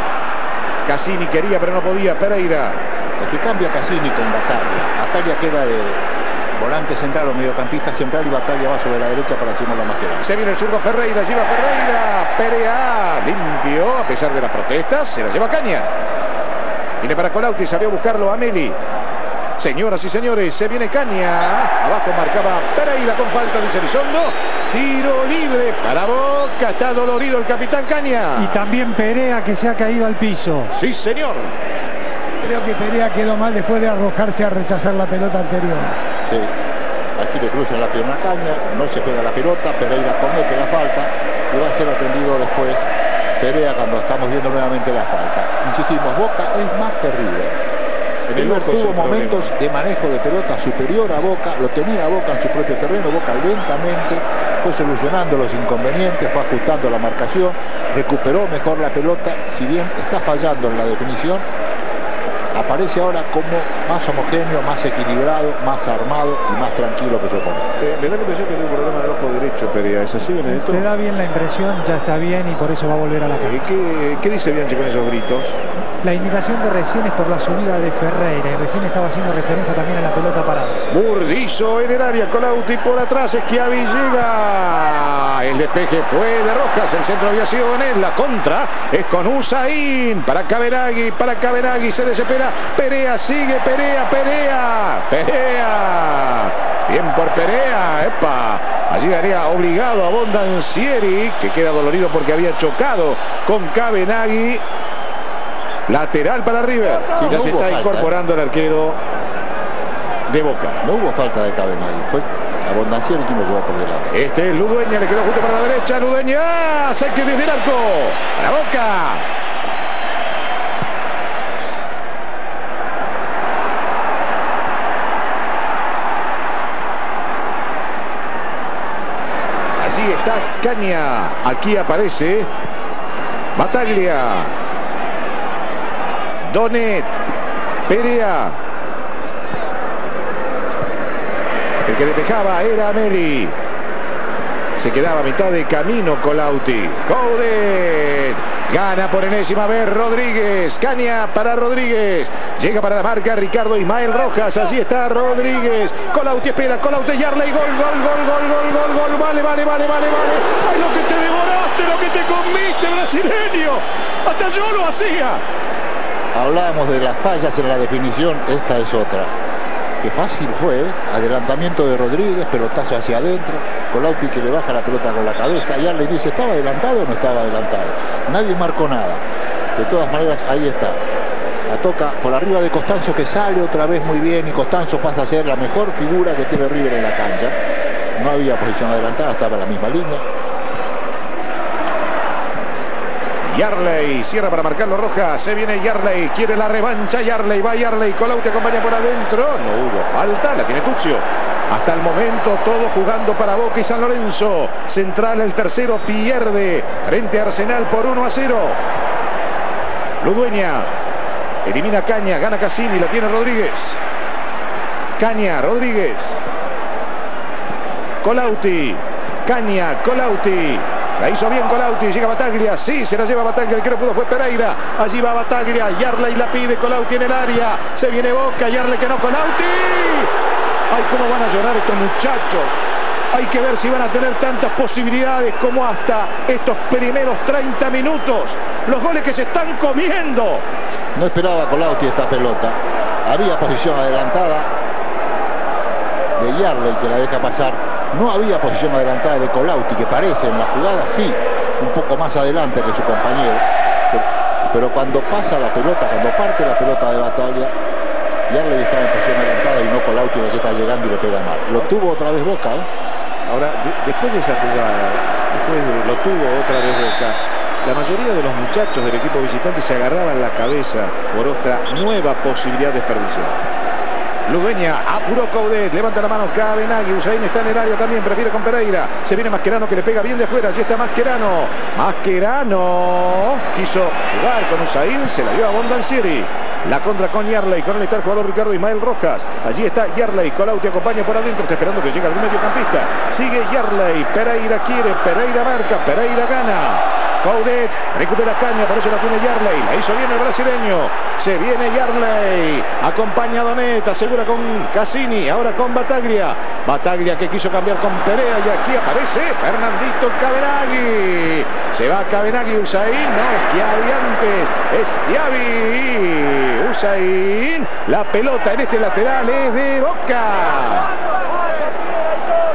Speaker 1: Cassini quería pero no podía. Pereira.
Speaker 2: El que cambia Cassini con Bataglia. Bataglia queda de volante central o mediocampista central y Bataglia va sobre la derecha para Simón la Mascherano.
Speaker 1: Se viene el zurdo Ferreira, lleva Ferreira, Perea, limpio, a pesar de las protestas, se la lleva Caña. Viene para Colauti, salió a buscarlo a Meli. Señoras y señores, se viene Caña. Abajo marcaba Pereira con falta, de Elizondo. Tiro libre para Boca. Está dolorido el capitán Caña.
Speaker 4: Y también Perea que se ha caído al piso.
Speaker 1: Sí, señor.
Speaker 3: Creo que Perea quedó mal después de arrojarse a rechazar la pelota anterior.
Speaker 2: Sí. Aquí le cruzan la pierna a Caña, no se pega la pelota, Pereira comete la falta y va a ser atendido después Perea cuando estamos viendo nuevamente la falta. Insistimos, Boca es más terrible. River tuvo momentos de manejo de pelota superior a Boca, lo tenía a Boca en su propio terreno, Boca lentamente fue solucionando los inconvenientes, fue ajustando la marcación, recuperó mejor la pelota, si bien está fallando en la definición, aparece ahora como más homogéneo, más equilibrado, más armado y más tranquilo que su oponente.
Speaker 1: Eh, me da la impresión que tiene un problema del ojo derecho, Perea. ¿Es así, Benedetto?
Speaker 4: Le da bien la impresión, ya está bien y por eso va a volver a la
Speaker 1: Eh,
Speaker 4: cancha.
Speaker 1: ¿qué, qué dice Bianchi con esos gritos?
Speaker 4: La indicación de recién es por la subida de Ferreira y recién estaba haciendo referencia también a la pelota parada.
Speaker 1: Burdizo en el área, Colauti por atrás, Schiavi llega. El despeje fue de Rojas, el centro había sido en él, la contra es con Usain, para Cabenagui, para Cabenagui, se desespera, Perea, sigue Perea, Perea, Perea, bien por Perea, epa, allí daría obligado a Bondancieri, que queda dolorido porque había chocado con Cabenagui, lateral para River,
Speaker 2: Sí,
Speaker 1: ya
Speaker 2: no
Speaker 1: se está
Speaker 2: falta,
Speaker 1: incorporando el arquero de Boca.
Speaker 2: No hubo falta de Cabenagui, fue Abondancieri quien lo llevó por delante.
Speaker 1: Este es Ludueña, le quedó justo para la derecha. Ludueña, saque desde el arco. Para Boca. Allí está Caña. Aquí aparece Bataglia. Donet. Perea. El que despejaba era Meli. Se quedaba a mitad de camino Colauti. Coudet. Gana por enésima vez Rodríguez. Caña para Rodríguez. Llega para la marca Ricardo Ismael Rojas. Allí está Rodríguez. Colauti espera. Colauti Yarley. Gol, gol, gol, gol, gol, gol, gol. Vale, vale, vale, vale, vale. ¡Ay, lo que te devoraste! ¡Lo que te comiste, brasileño! Hasta yo lo hacía.
Speaker 2: Hablábamos de las fallas en la definición, esta es otra. Qué fácil fue, ¿eh? adelantamiento de Rodríguez, pelotazo hacia adentro, Colauti que le baja la pelota con la cabeza, y le dice, ¿estaba adelantado o no estaba adelantado? Nadie marcó nada. De todas maneras, ahí está. La toca por arriba de Costanzo que sale otra vez muy bien y Costanzo pasa a ser la mejor figura que tiene River en la cancha. No había posición adelantada, estaba en la misma línea.
Speaker 1: Yarley cierra para marcarlo Rojas. Se viene Yarley. Quiere la revancha. Yarley va Yarley. Colauti acompaña por adentro. No hubo falta. La tiene Tuccio. Hasta el momento todo jugando para Boca y San Lorenzo. Central el tercero pierde frente a Arsenal por 1 a 0. Ludueña. Elimina Caña. Gana Cassini. La tiene Rodríguez. Caña. Rodríguez. Colauti. Caña. Colauti. La hizo bien Colauti, llega Bataglia, sí, se la lleva Bataglia, el que no fue Pereira, allí va Bataglia, Yarley la pide, Colauti en el área, se viene Boca, Yarley que no, Colauti. Ay, cómo van a llorar estos muchachos. Hay que ver si van a tener tantas posibilidades como hasta estos primeros 30 minutos. Los goles que se están comiendo.
Speaker 2: No esperaba Colauti esta pelota. Había posición adelantada de Yarley que la deja pasar. No había posición adelantada de Colauti que parece en la jugada, sí, un poco más adelante que su compañero. Pero, cuando pasa la pelota, cuando parte la pelota de batalla, Yarley está en posición adelantada y no Colauti que está llegando y le pega mal. Lo tuvo otra vez Boca, ¿eh?
Speaker 6: Ahora, de- después de esa jugada, después de, lo tuvo otra vez Boca, la mayoría de los muchachos del equipo visitante se agarraban la cabeza por otra nueva posibilidad desperdiciada.
Speaker 1: Ludueña, apuró Coudet, levanta la mano Cabenagui, Usain está en el área también, prefiere con Pereira, se viene Mascherano que le pega bien de fuera, allí está Mascherano, Mascherano, quiso jugar con Usain, se la dio a Bondancieri, la contra con Yarley, con el jugador Ricardo Ismael Rojas, allí está Yarley, Colauti acompaña por adentro, está esperando que llegue algún mediocampista, sigue Yarley, Pereira quiere, Pereira marca, Pereira gana, Coudet recupera Caña, por eso la tiene Yarley. La hizo bien el brasileño. Se viene Yarley. Acompaña a Donet, asegura con Cassini. Ahora con Bataglia. Bataglia que quiso cambiar con Perea. Y aquí aparece Fernandito Cabenagui. Se va Cabenagui, Usain. No, es antes. Es Chiavi. Usain. La pelota en este lateral es de Boca.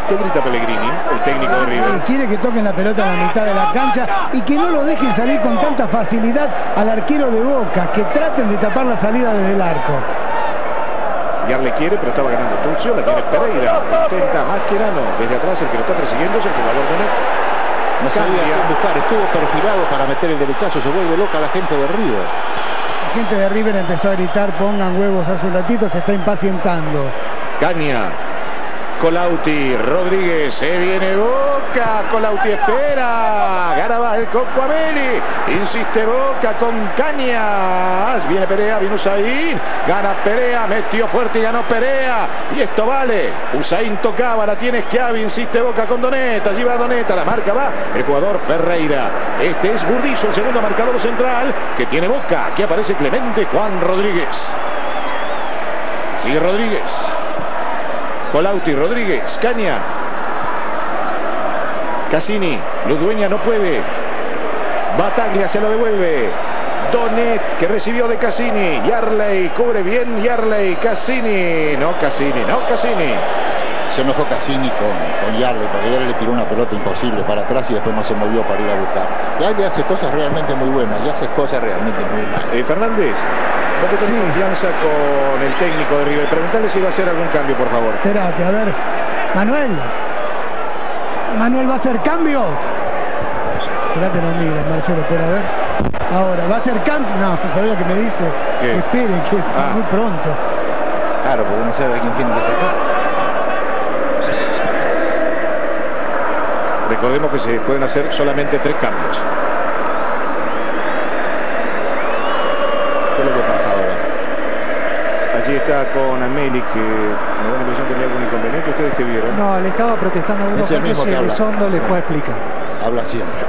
Speaker 1: ¿Qué grita Pellegrini, el técnico de River?
Speaker 3: quiere que toquen la pelota en la mitad de la cancha y que no lo dejen salir con tanta facilidad al arquero de Boca, que traten de tapar la salida desde el arco.
Speaker 1: le quiere, pero estaba ganando Tuccio, la tiene Pereira, intenta Mascherano, desde atrás el que lo está persiguiendo es el jugador de Net.
Speaker 2: No sabía qué buscar, estuvo perfilado para meter el derechazo, se vuelve loca la gente de River.
Speaker 3: La gente de River empezó a gritar, pongan huevos hace un ratito, se está impacientando.
Speaker 1: Caña, Colauti, Rodríguez, se viene Boca, Colauti espera, Garabal el Coco Ameli, insiste Boca con Cañas, viene Perea, viene Usain, gana Perea, metió fuerte y ganó Perea, y esto vale, Usain tocaba, la tiene Schiavi, insiste Boca con Doneta, allí va Doneta, la marca va el jugador Ferreira, este es Burdizo, el segundo marcador central, que tiene Boca, aquí aparece Clemente Juan Rodríguez, sigue Rodríguez, Colauti, Rodríguez, Caña. Cassini, Ludueña no puede. Bataglia se lo devuelve. Donet que recibió de Cassini. Yarley cubre bien Yarley. Cassini. No Cassini, no Cassini.
Speaker 2: Se enojó Cassini con, con Yarley porque Yarley le tiró una pelota imposible para atrás y después no se movió para ir a buscar. Yarley hace cosas realmente muy buenas y hace cosas realmente muy malas.
Speaker 1: Eh, Fernández, Vos que tenés confianza con el técnico de River. Preguntale si va a hacer algún cambio, por favor.
Speaker 3: Espérate, a ver. Manuel. Manuel va a hacer cambios. Espérate, no mira, Marcelo, espera a ver. Ahora, ¿va a hacer cambio? No, sabés lo que me dice. Que espere, que ah. muy pronto.
Speaker 2: Claro, porque no sabe quién tiene que sacar.
Speaker 1: Recordemos que se pueden hacer solamente tres cambios. Está con Ameli, que me da la impresión que tenía algún inconveniente. ¿Ustedes qué vieron?
Speaker 4: No, le estaba protestando a uno porque Elizondo le fue a explicar.
Speaker 2: Habla siempre.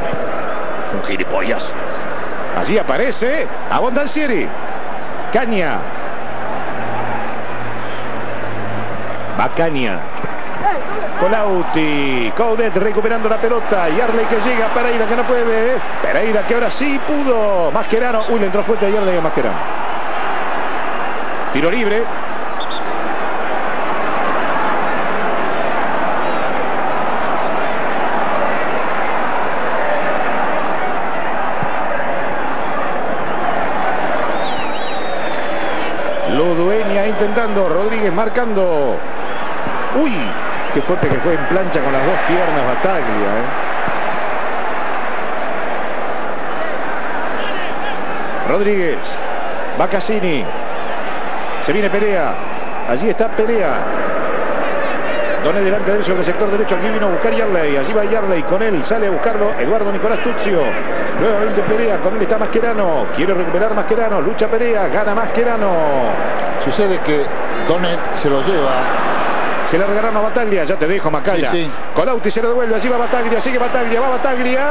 Speaker 1: Es un gilipollas. Allí aparece Abondancieri. Caña. Va Caña. Colauti, Coudet recuperando la pelota y Arley que llega, Pereira que no puede, Pereira que ahora sí pudo, Mascherano, uy le entró fuerte a Arley a Mascherano. Tiro libre. Lo dueña intentando, Rodríguez marcando. Uy, qué fuerte que fue en plancha con las dos piernas Bataglia. ¿eh? Rodríguez, Bacassini, se viene Perea. Allí está Perea. Doné delante de él sobre el sector derecho. Aquí vino a buscar Yarley. Allí va Yarley. Con él sale a buscarlo Eduardo Nicolás Tuzio. Nuevamente Perea. Con él está Mascherano. Quiere recuperar Mascherano. Lucha Perea. Gana Mascherano.
Speaker 2: Sucede que Donet se lo lleva
Speaker 1: se le regalaron a Bataglia, ya te dejo Macaya. Colauti se lo devuelve, allí va Bataglia, sigue Bataglia, va Bataglia.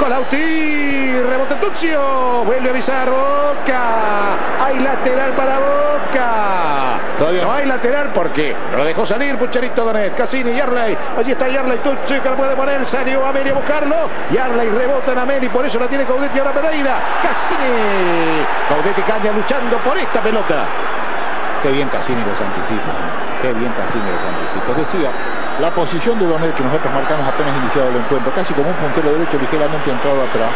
Speaker 1: Colauti, rebote Tuccio, vuelve a avisar Boca. Hay lateral para Boca. Todavía no hay lateral porque lo dejó salir Pucherito Donet, Cassini, Yarley. Allí está Yarley, Tuccio que lo puede poner, salió a Ameli a buscarlo. Yarley rebota en Ameli, por eso la tiene Caudetti ahora Pereira. Cassini. Caudetti caña luchando por esta pelota.
Speaker 2: Qué bien Cassini los anticipa. Qué bien Cassini los anticipa. Decía, la posición de Donet que nosotros marcamos apenas iniciado el encuentro, casi como un puntero derecho ligeramente entrado atrás,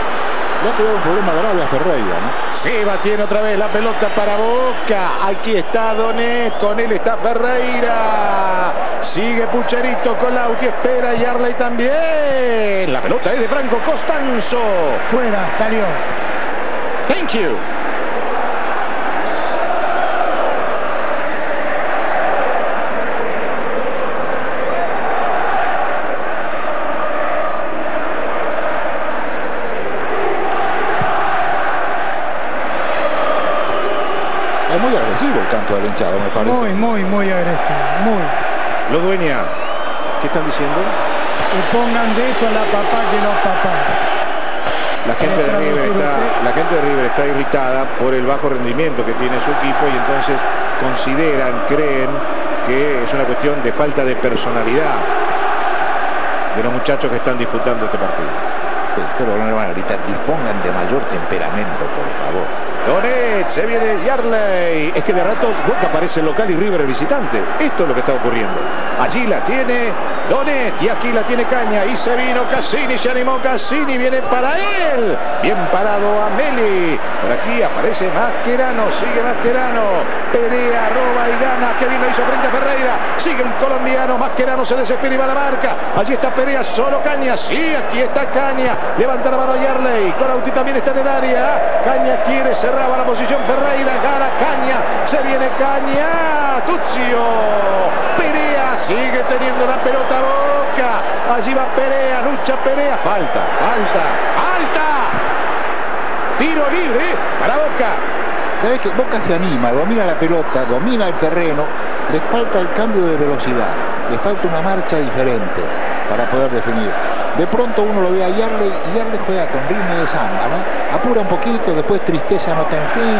Speaker 2: le ha creado un problema grave a Ferreira, ¿no?
Speaker 1: Seba tiene otra vez la pelota para Boca. Aquí está Donet, con él está Ferreira. Sigue Pucherito con Lauti, espera y Arley también. La pelota es de Franco Costanzo.
Speaker 3: Fuera, salió.
Speaker 1: Thank you.
Speaker 3: Muy, muy, muy agresivo, muy.
Speaker 1: Lo dueña. ¿Qué están diciendo?
Speaker 3: que pongan de eso a la papá que no papá.
Speaker 6: La gente, de River está, la gente de River está irritada por el bajo rendimiento que tiene su equipo y entonces consideran, creen que es una cuestión de falta de personalidad de los muchachos que están disputando este partido.
Speaker 2: pero no van a gritar, dispongan de mayor temperamento, por favor.
Speaker 1: Donet, se viene Yarley. Es que de ratos Boca aparece local y River el visitante. Esto es lo que está ocurriendo. Allí la tiene Donet y aquí la tiene Caña. Y se vino Cassini, se animó Cassini, viene para él. Bien parado Ameli. Por aquí aparece Mascherano, sigue Mascherano. Perea, roba y gana. Que bien lo hizo frente a Ferreira. Sigue el colombiano, Mascherano se desespera y va a la marca. Allí está Perea, solo Caña. Sí, aquí está Caña. Levanta la mano Yarley. Colauti también está en el área. Caña quiere cerraba la posición Ferreira, gana Caña, se viene Caña, Tuzio, Perea sigue teniendo la pelota Boca, allí va Perea, lucha Perea, falta, falta, falta, tiro libre para Boca.
Speaker 2: ¿Sabes que Boca se anima, domina la pelota, domina el terreno, le falta el cambio de velocidad, le falta una marcha diferente para poder definir. De pronto uno lo ve a Yarley y Yarley juega con ritmo de samba, ¿no? Apura un poquito, después tristeza nota en fin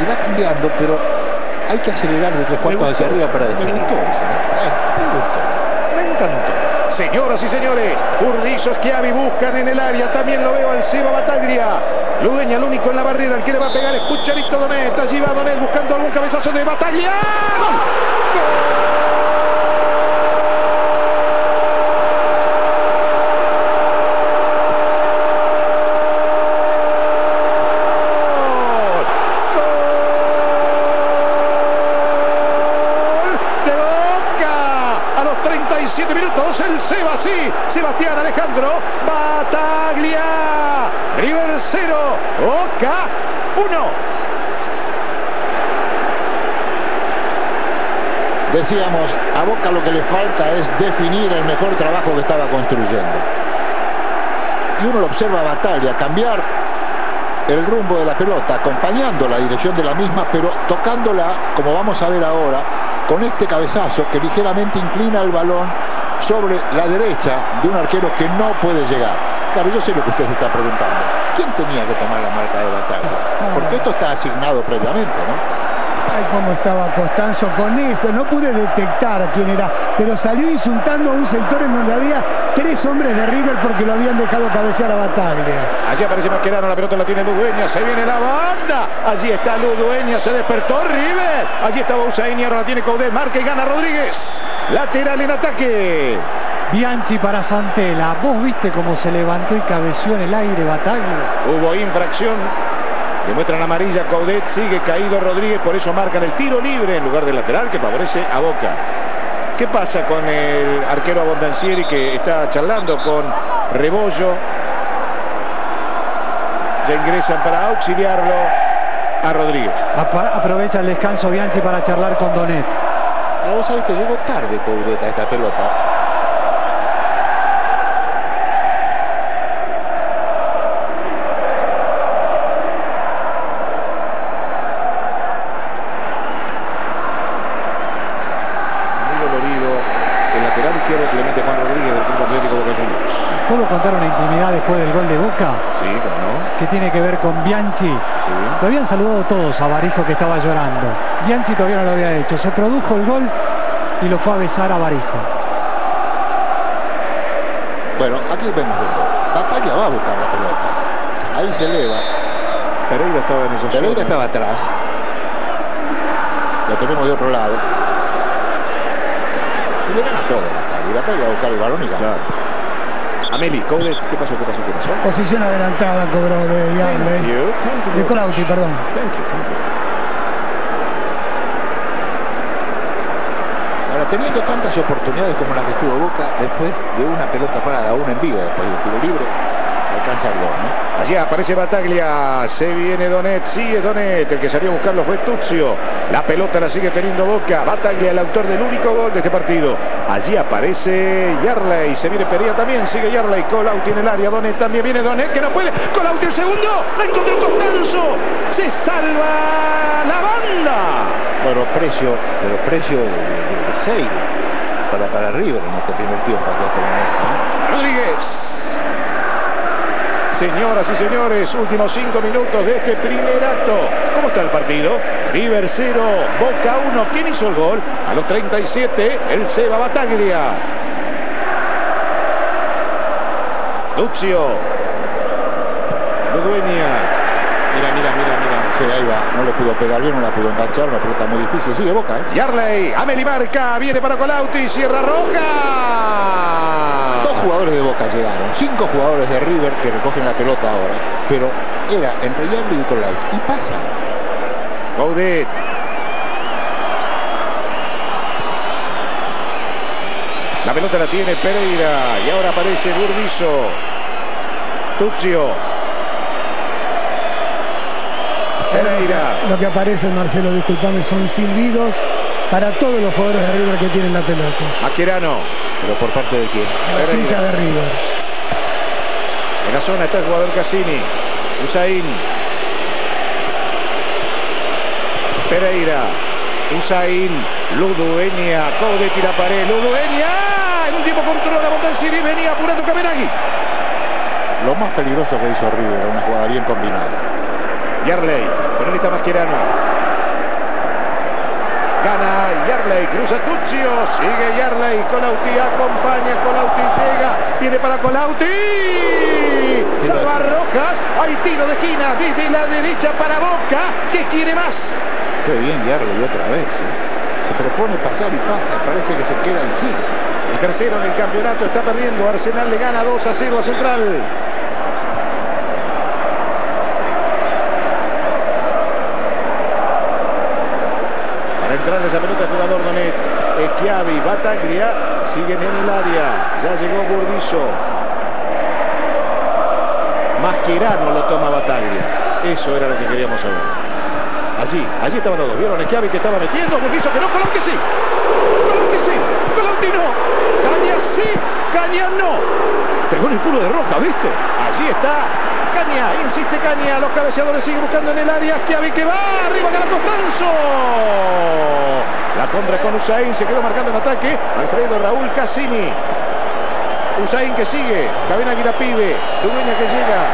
Speaker 2: y va cambiando, pero hay que acelerar de tres cuartos hacia arriba para definir. Me gustó
Speaker 1: me encantó. Señoras y señores, Urdizo, Schiavi buscan en el área, también lo veo al Seba Bataglia. Ludeña, el único en la barrera, el que le va a pegar es Pucharito Donet, allí va Donet buscando algún cabezazo de Bataglia. ¡Gol! Seba, sí. Sebastián Alejandro. Bataglia. River 0. Oca 1.
Speaker 2: Decíamos, a Boca lo que le falta es definir el mejor trabajo que estaba construyendo. Y uno lo observa a Bataglia, cambiar el rumbo de la pelota, acompañando la dirección de la misma, pero tocándola, como vamos a ver ahora, con este cabezazo que ligeramente inclina el balón sobre la derecha de un arquero que no puede llegar. Claro, yo sé lo que usted se está preguntando. ¿Quién tenía que tomar la marca de batalla? Porque esto está asignado previamente, ¿no?
Speaker 3: Ay, cómo estaba Costanzo con eso. No pude detectar quién era, pero salió insultando a un sector en donde había tres hombres de River porque lo habían dejado cabecear a Bataglia.
Speaker 1: Allí aparece Mascherano, la pelota la tiene Ludueña, se viene la banda. Allí está Ludueña, se despertó River. Allí está Bousaini, ahora la tiene Coudet, marca y gana Rodríguez. Lateral en ataque.
Speaker 4: Bianchi para Santela. ¿Vos viste cómo se levantó y cabeció en el aire Bataglia?
Speaker 1: Hubo infracción. Demuestran amarilla, Coudet sigue caído Rodríguez, por eso marcan el tiro libre en lugar del lateral que favorece a Boca. ¿Qué pasa con el arquero Abondancieri que está charlando con Rebollo? Ya ingresan para auxiliarlo a Rodríguez.
Speaker 4: Aprovecha el descanso Bianchi para charlar con Donet.
Speaker 2: No, vos sabés que llegó tarde Coudet a esta pelota.
Speaker 1: el lateral izquierdo Clemente Juan Rodríguez del Club Atlético Boca Juniors.
Speaker 4: ¿Puedo contar una intimidad después del gol de Boca?
Speaker 1: Sí, cómo no.
Speaker 4: Que tiene que ver con Bianchi. Sí. Lo habían todos a Barijo que estaba llorando. Bianchi todavía no lo había hecho. Se produjo el gol y lo fue a besar a Barijo.
Speaker 2: Bueno, aquí vemos el gol. Batalla va a buscar la pelota. Ahí se eleva.
Speaker 1: Pereira estaba en esa
Speaker 2: Pereira estaba atrás. Lo tenemos de otro lado. Y le gana todo Batalla. Batalla va a buscar el balón y gana. Claro.
Speaker 1: Ameli, ¿qué pasó? ¿Qué pasó? ¿Qué pasó?
Speaker 3: Posición adelantada cobró de Yarley. De Colauti, perdón. Thank you, thank you.
Speaker 2: teniendo tantas oportunidades como las que estuvo Boca después de una pelota parada, una en vivo, después de un tiro libre, alcanza el gol, ¿no?
Speaker 1: Allí aparece Bataglia, se viene Donet, sigue Donet, el que salió a buscarlo fue Tuzio, la pelota la sigue teniendo Boca, Bataglia el autor del único gol de este partido, allí aparece Yarley, se viene Perea también, sigue Yarley, Colauti en el área, Donet también viene Donet, que no puede, Colauti el segundo, la encontró Costanzo, se salva la banda.
Speaker 2: Bueno, precio, pero precio de, de, para, para River en este primer tiempo. Este
Speaker 1: Rodríguez. Señoras y señores, últimos cinco minutos de este primer acto. ¿Cómo está el partido? River 0, Boca 1. ¿Quién hizo el gol? A los 37, el Seba Bataglia. Lucio. Ludueña. Mira, mira, mira, mira.
Speaker 2: Sí, ahí va. No le pudo pegar bien, no la pudo enganchar. Una pelota muy difícil. Sigue Boca, ¿eh?
Speaker 1: Yarley, Ameli Marca, viene para Colauti, Sierra Roja.
Speaker 2: Jugadores de Boca llegaron. Cinco jugadores de River que recogen la pelota ahora. Pero era entre Yarley y Colauti. Y pasa.
Speaker 1: Coudet. La pelota la tiene Pereira y ahora aparece Burdizo. Tuzio. Pereira.
Speaker 3: Lo que aparece, Marcelo, disculpame, son silbidos para todos los jugadores de River que tienen la pelota.
Speaker 1: Mascherano.
Speaker 2: ¿Pero por parte de quién?
Speaker 3: De los hinchas de River.
Speaker 1: En la zona está el jugador Cassini. Usain. Pereira. Usain. Ludueña. Code tira pared. Ludueña. En un tiempo controla Montansiri. Venía apurando Cabenagui.
Speaker 2: Lo más peligroso que hizo River, una jugada bien combinada.
Speaker 1: Yarley. Con él está Mascherano. Gana Yarley, cruza Tuzio, sigue Yarley, Colauti acompaña, Colauti llega, viene para Colauti, salva Rojas, hay tiro de esquina desde la derecha para Boca, ¿qué quiere más?
Speaker 2: Qué bien Yarley otra vez. ¿eh? Se propone pasar y pasa, parece que se queda en sí.
Speaker 1: El tercero en el campeonato está perdiendo, Arsenal le gana 2 a 0 a Central. Para entrar esa pelota el jugador Donet, Esquiavi, Bataglia, siguen en el área, ya llegó Burdizo. Mascherano lo toma Bataglia, eso era lo que queríamos saber. Allí, allí estaban los dos, vieron Esquiavi que estaba metiendo, Burdizo que no, Colauti sí, Colauti sí, Colauti no, Caña sí, Caña no. Pegó en el culo de Roja, ¿viste? Allí está Caña, insiste Caña, los cabeceadores siguen buscando en el área, Schiavi que va, arriba gana Costanzo. La contra con Usain, se quedó marcando en ataque, Alfredo Raúl Cassini. Usain que sigue, Cabena la pibe, Dueña que llega,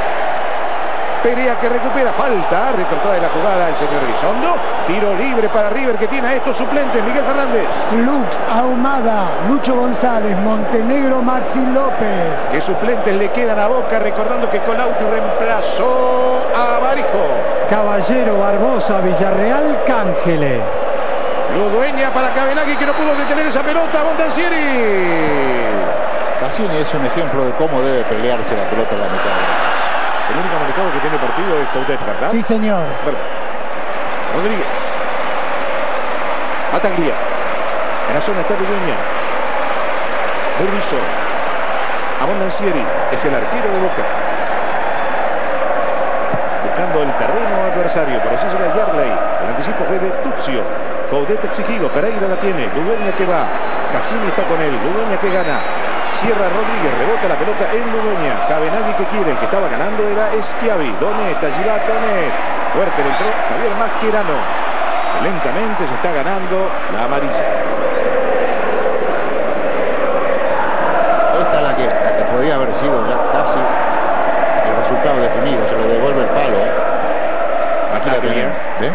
Speaker 1: Perea que recupera, falta, retrotrae la jugada el señor Elizondo, tiro libre para River que tiene a estos suplentes, Miguel Fernández.
Speaker 3: Lux, Ahumada, Lucho González, Montenegro, Maxi López.
Speaker 1: ¿Qué suplentes le quedan a Boca? Recordando que Colauti reemplazó a Barijo.
Speaker 4: Caballero, Barbosa, Villarreal, Cángele.
Speaker 1: Ludueña para Cabenagui que no pudo detener esa pelota, Montansieri.
Speaker 2: Cassini es un ejemplo de cómo debe pelearse la pelota en la mitad.
Speaker 1: El único manejado que tiene partido es Coudet, ¿verdad?
Speaker 3: Sí, señor.
Speaker 1: Rodríguez. Bataglia. En la zona está Ludueña. Burrizo. Abondancieri es el arquero de Boca. Buscando el terreno adversario. Por eso será Yarley. El anticipo fue de Tuzio. Coudet exigido. Pereira la tiene. Ludueña que va. Cassini está con él. Ludueña que gana. Cierra Rodríguez, rebota la pelota en Ludueña. Cabe nadie que quiere. El que estaba ganando era Schiavi. Donet, Agirat, Donet. Fuerte le entró Javier Mascherano. Lentamente se está ganando la amarilla.
Speaker 2: Esta es la que, la que podía haber sido ya casi el resultado definido. Se le devuelve el palo. ¿eh? Aquí la tienen. ¿Ven?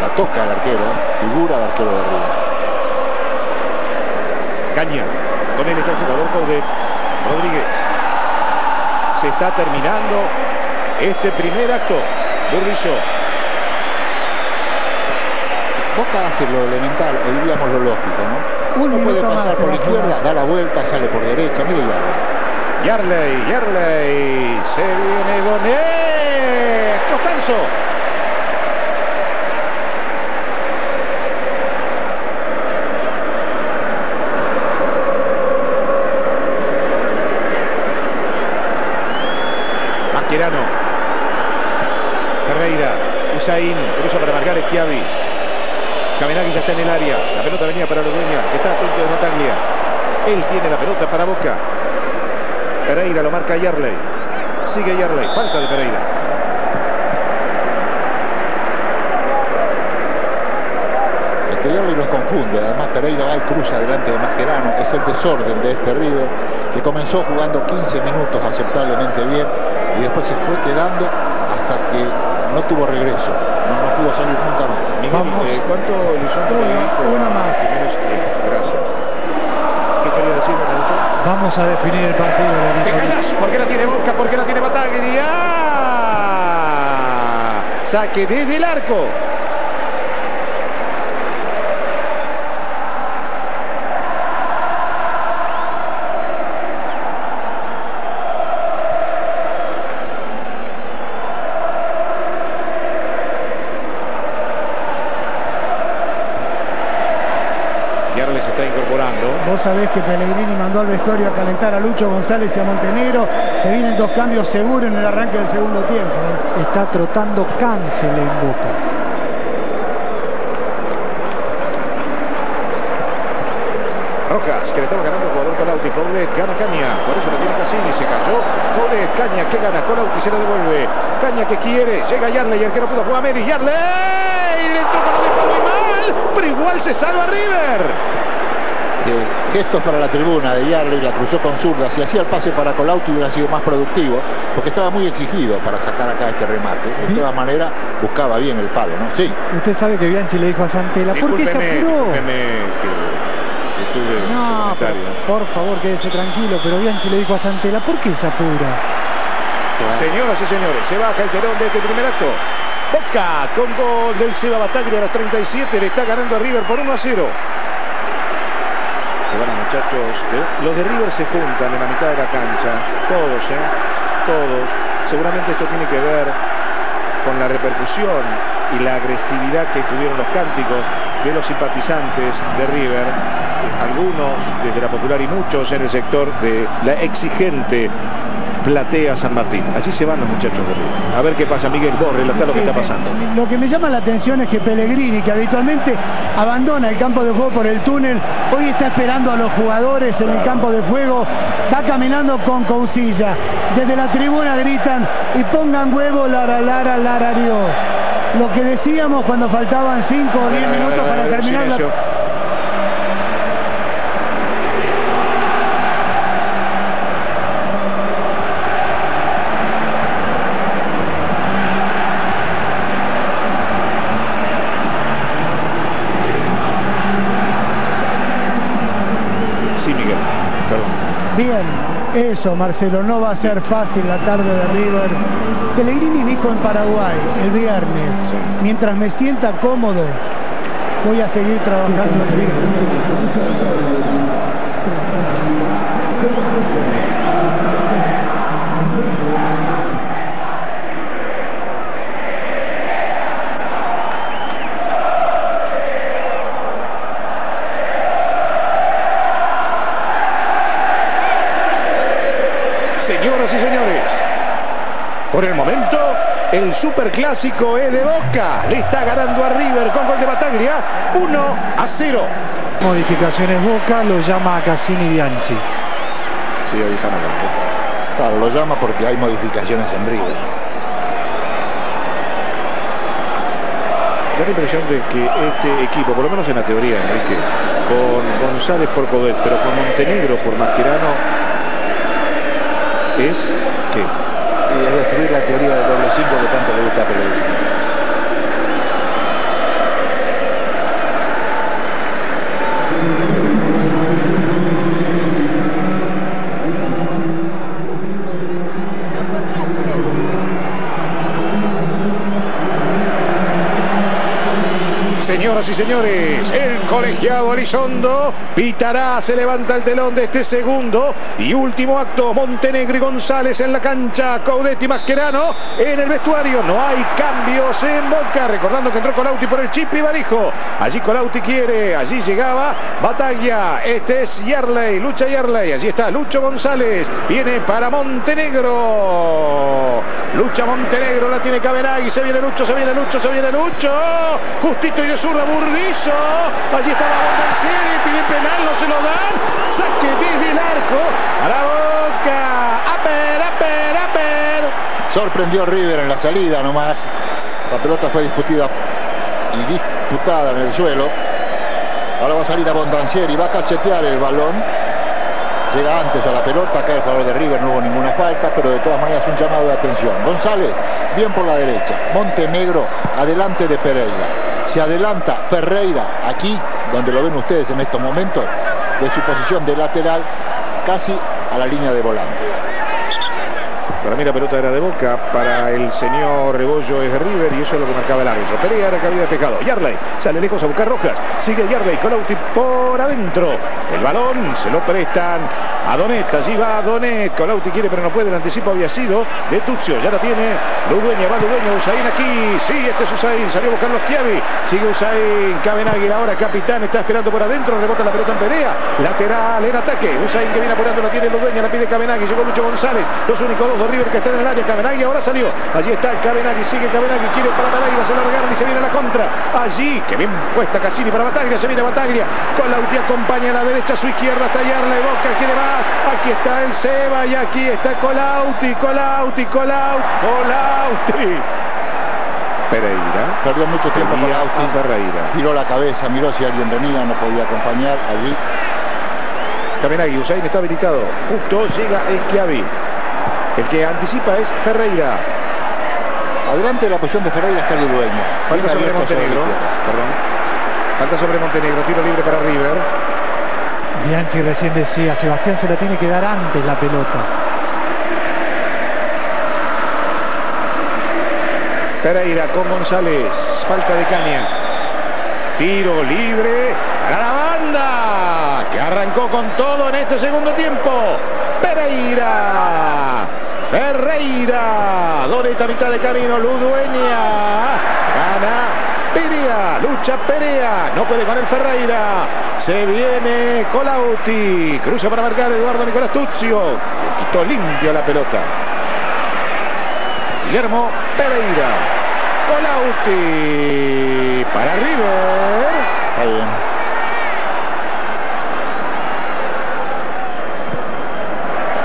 Speaker 2: La toca el arquero. Figura el arquero de arriba.
Speaker 1: Caña. Con él está el jugador Coudet. Rodríguez. Se está terminando este primer acto. Burrizo.
Speaker 2: Boca hace lo elemental, o diríamos lo lógico, ¿no?
Speaker 3: Un
Speaker 2: no puede pasar por la izquierda, da la vuelta, sale por derecha. Mire ya.
Speaker 1: Yarley, Yarley. Se viene Donet. Costanzo. Mascherano. Ferreira. Usain. Cruza para marcar Schiavi. Cabenagui ya está en el área. La pelota venía para Ludueña, que está atento de Bataglia. Él tiene la pelota para Boca. Pereira lo marca Yarley. Sigue Yarley. Falta de Pereira.
Speaker 2: Es que Yarley los confunde. Además Pereira va y cruza delante de Mascherano. Es el desorden de este River que comenzó jugando 15 minutos aceptablemente bien y después se fue quedando hasta que no tuvo regreso. No, pudo salir nunca más.
Speaker 6: Eh, ¿cuánto Elizondo
Speaker 3: Una más.
Speaker 6: Gracias. ¿Qué quería decir,
Speaker 4: Vamos a definir el partido.
Speaker 1: De ¿Por qué la tiene Boca? ¿Por qué la tiene Bataglia? Saque desde el arco. se está incorporando.
Speaker 3: Vos sabés que Pellegrini mandó al vestuario a calentar a Lucho González y a Montenegro. Se vienen dos cambios seguros en el arranque del segundo tiempo. ¿eh?
Speaker 4: Está trotando Cángel en boca.
Speaker 1: Rojas, que le estaba ganando el jugador Colauti. Coudet gana Caña, por eso lo tiene Cassini, se cayó. Coudet, Caña, que gana. Colauti se la devuelve. Caña que quiere, llega Yarley, el que no pudo jugar Meri. Yarley, le toca lo muy mal, pero igual se salva River
Speaker 2: gestos para la tribuna de Yarley, la cruzó con zurda, si hacía el pase para Colauti hubiera sido más productivo, porque estaba muy exigido para sacar acá este remate. De todas maneras, buscaba bien el palo, ¿no? Sí.
Speaker 4: Usted sabe que Bianchi le dijo a Santela, ¿por qué se apuró? no, por favor, quédese tranquilo, pero Bianchi le dijo a Santela, ¿por qué se apura?
Speaker 1: Señoras y señores, se va el telón de este primer acto. Boca con gol del Seba Bataglia a los 37, le está ganando a River por 1 a 0 muchachos. Los de River se juntan en la mitad de la cancha. Todos, ¿eh? Todos. Seguramente esto tiene que ver con la repercusión y la agresividad que tuvieron los cánticos de los simpatizantes de River. Algunos desde la popular y muchos en el sector de la exigente platea San Martín. Así se van los muchachos de River. A ver qué pasa, Miguel, vos relatá lo que está pasando.
Speaker 3: Lo que me llama la atención es que Pellegrini, que habitualmente abandona el campo de juego por el túnel, hoy está esperando a los jugadores en el campo de juego, va caminando con Cousilla. Desde la tribuna gritan y pongan huevo, Lara, Lara, Lara, Lo que decíamos cuando faltaban 5 o 10 minutos para terminar la... Bien, eso Marcelo, no va a ser fácil la tarde de River. Pellegrini dijo en Paraguay el viernes, mientras me sienta cómodo, voy a seguir trabajando en River.
Speaker 1: Superclásico es de Boca. Le está ganando a River con gol de Bataglia. 1 a 0.
Speaker 4: Modificaciones Boca, lo llama a Cassini Bianchi.
Speaker 2: Sí, ahí están Claro, lo llama porque hay modificaciones en River.
Speaker 6: Da la impresión de que este equipo, por lo menos en la teoría, Enrique, con González por Codet, pero con Montenegro por Mascherano, es que
Speaker 2: y es destruir la teoría del doble 5 que tanto le gusta a Pellegrini.
Speaker 1: Señoras y señores, colegiado Elizondo pitará, se levanta el telón de este segundo y último acto. Montenegro y González en la cancha, Coudetti y Mascherano en el vestuario. No hay cambios en Boca. Recordando que entró Colauti por el chip y Barijo. Allí Colauti quiere, allí llegaba Batalla. Este es Yarley, lucha Yarley. Allí está Lucho González. Viene para Montenegro. Lucha Montenegro, la tiene Cabenagui. Se viene Lucho, se viene Lucho, se viene Lucho. Justito y de zurda Burdizo. Allí está la bomba. Tiene penal, no se lo dan. Saque desde el arco. A la boca. A ver, a ver, a ver.
Speaker 2: Sorprendió River en la salida nomás. La pelota fue discutida y disputada en el suelo. Ahora va a salir a Bondancieri, va a cachetear el balón. Llega antes a la pelota, acá el jugador de River no hubo ninguna falta, pero de todas maneras un llamado de atención. González, bien por la derecha. Montenegro, adelante de Pereira. Se adelanta Ferreira, aquí, donde lo ven ustedes en estos momentos, de su posición de lateral, casi a la línea de volantes.
Speaker 1: Para mí la pelota era de Boca, para el señor Rebollo es de River y eso es lo que marcaba el árbitro. Perea era que había despejado. Yarley sale lejos a buscar Rojas. Sigue Yarley, Colauti por adentro. El balón se lo prestan a Donet. Allí va Donet. Colauti quiere pero no puede. El anticipo había sido de Tuzio. Ya la tiene Ludueña. Va Ludueña. Usain aquí. Sí, este es Usain. Salió a buscar los Chiavi. Sigue Usain. Cabenagui ahora capitán. Está esperando por adentro. Rebota la pelota en Perea. Lateral en ataque. Usain que viene apurando. La tiene Ludueña. La pide Cabenagui. Llegó Lucho González. Los únicos dos de River que están en el área. Cabenagui ahora salió. Allí está Cabenagui. Sigue Cabenagui. Quiere para Bataglia. Se largaron y se viene la contra. Allí. Que bien puesta Cassini para Bataglia. Se viene Bataglia. Colauti acompaña a la derecha. A su izquierda está Yarley. Boca. Quiere Aquí está el Seba. Y aquí está Colauti. Colauti. Colauti. Colauti. Pereira.
Speaker 2: Perdió mucho tiempo con
Speaker 1: Tenía
Speaker 2: Auti.
Speaker 1: a Ferreira.
Speaker 2: Giró la cabeza, miró si alguien venía, no podía acompañar allí.
Speaker 1: Cabenagui, Usain está habilitado. Justo llega Esquiavi. El que anticipa es Ferreira.
Speaker 2: Adelante de la posición de Ferreira está el dueño.
Speaker 1: Falta sobre Montenegro. Perdón. Falta sobre Montenegro. Tiro libre para River.
Speaker 4: Bianchi recién decía, Sebastián se la tiene que dar antes la pelota.
Speaker 1: Pereira con González. Falta de Caña. Tiro libre para la banda. Que arrancó con todo en este segundo tiempo. Pereira. Ferreira. Doneta mitad de camino. Ludueña. Gana. Perea. Lucha Perea. No puede con el Ferreira. Se viene Colauti. Cruza para marcar Eduardo Nicolás Tuzio. Le quitó limpio la pelota. Guillermo Pereira. Colauti para River.
Speaker 2: Está bien.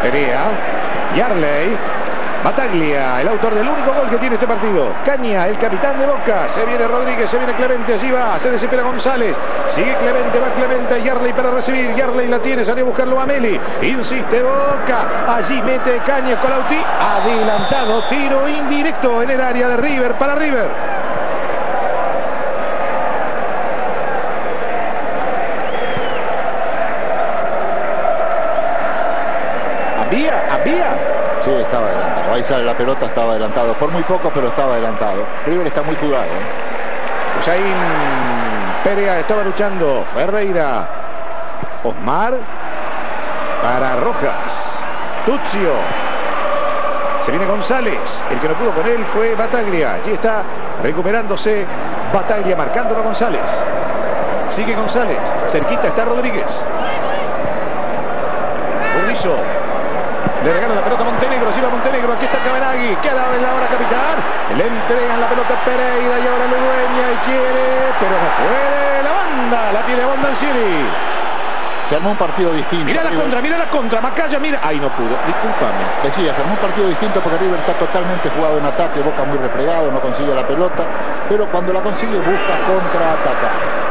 Speaker 1: Perea. Yarley. Bataglia, el autor del único gol que tiene este partido. Caña, el capitán de Boca. Se viene Rodríguez, se viene Clemente, allí va. Se desespera González. Sigue Clemente, va Clemente. Yarley para recibir. Yarley la tiene, salió a buscarlo a Meli. Insiste Boca. Allí mete Caña, Colauti. Adelantado, tiro indirecto en el área de River para River. Había, había.
Speaker 2: Sí, estaba Ahí sale la pelota, estaba adelantado. Por muy poco, pero estaba adelantado. River está muy jugado. ¿eh?
Speaker 1: Usain Perea estaba luchando. Ferreira. Osmar. Para Rojas. Tuzio. Se viene González. El que no pudo con él fue Bataglia. Allí está recuperándose Bataglia marcándolo a González. Sigue González. Cerquita está Rodríguez. Burrizo. Le regala la pelota a Montenegro, allí queda en la hora capitán, le entregan la pelota a Pereira y ahora Ludueña y quiere, pero no puede, la banda, la tiene Bondancieri.
Speaker 2: Se armó un partido distinto.
Speaker 1: Mira la
Speaker 2: River-
Speaker 1: contra, mira la contra, Macaya, mira, ay no pudo, discúlpame.
Speaker 2: Decía, se armó un partido distinto porque River está totalmente jugado en ataque, Boca muy replegado, no consigue la pelota, pero cuando la consigue busca contraatacar.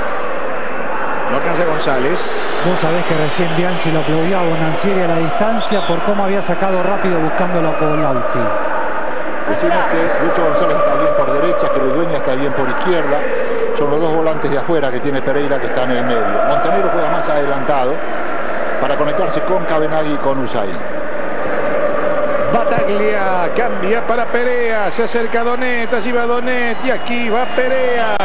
Speaker 1: No alcanza González,
Speaker 4: Vos sabés que recién Bianchi lo aplaudió a Bonancieri a la distancia por cómo había sacado rápido buscándolo a Colauti.
Speaker 2: Decimos que Lucho González está bien por derecha, que Ludueña está bien por izquierda. Son los dos volantes de afuera que tiene Pereira que están en el medio. Montenegro juega más adelantado para conectarse con Cabenagui y con Usain.
Speaker 1: Bataglia cambia para Perea, se acerca Donet, allí va Donet y aquí va Perea.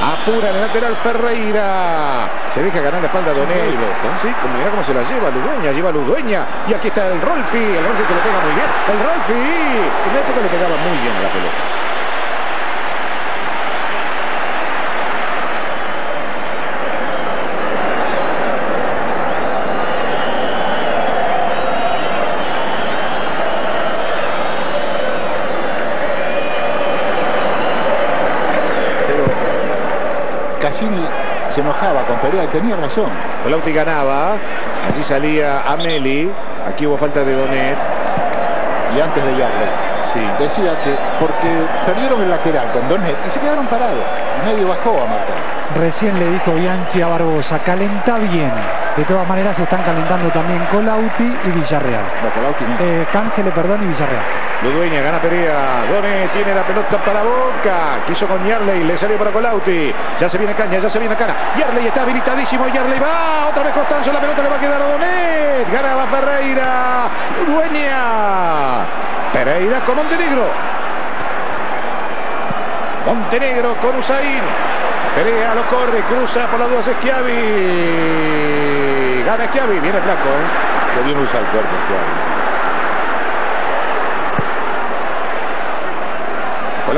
Speaker 1: Apura el lateral Ferreira. Se deja ganar la espalda Donet. Sí, como mira cómo se la lleva Ludueña, lleva Ludueña. Y aquí está el Rolfi, el Rolfi que le pega muy bien. El Rolfi, en la época le pegaba muy bien a la pelota.
Speaker 2: Pero Cassini se Pereira y tenía razón.
Speaker 1: Colauti ganaba, allí salía Ameli. Aquí hubo falta de Donet.
Speaker 2: Y antes de Yarley.
Speaker 1: Sí.
Speaker 2: Decía que porque perdieron el lateral con Donet y se quedaron parados. Medio bajó a marcar.
Speaker 4: Recién le dijo Bianchi a Barbosa, calenta bien. De todas maneras se están calentando también Colauti y Villarreal.
Speaker 2: No, Colauti no.
Speaker 4: Eh, Cángele, perdón, y Villarreal.
Speaker 1: Ludueña gana Perea. Done tiene la pelota para Boca. Quiso con Yarley. Le salió para Colauti. Ya se viene Caña, ya se viene Cana. Yarley está habilitadísimo. Yarley va. Otra vez Costanzo. La pelota le va a quedar a Donet. Ganaba Ferreira. Ludueña. Pereira con Montenegro. Montenegro con Usain. Perea lo corre, cruza por las dudas Schiavi. Gana Schiavi, viene flaco. ¿eh?
Speaker 2: Que bien usa el cuerpo Schiavi.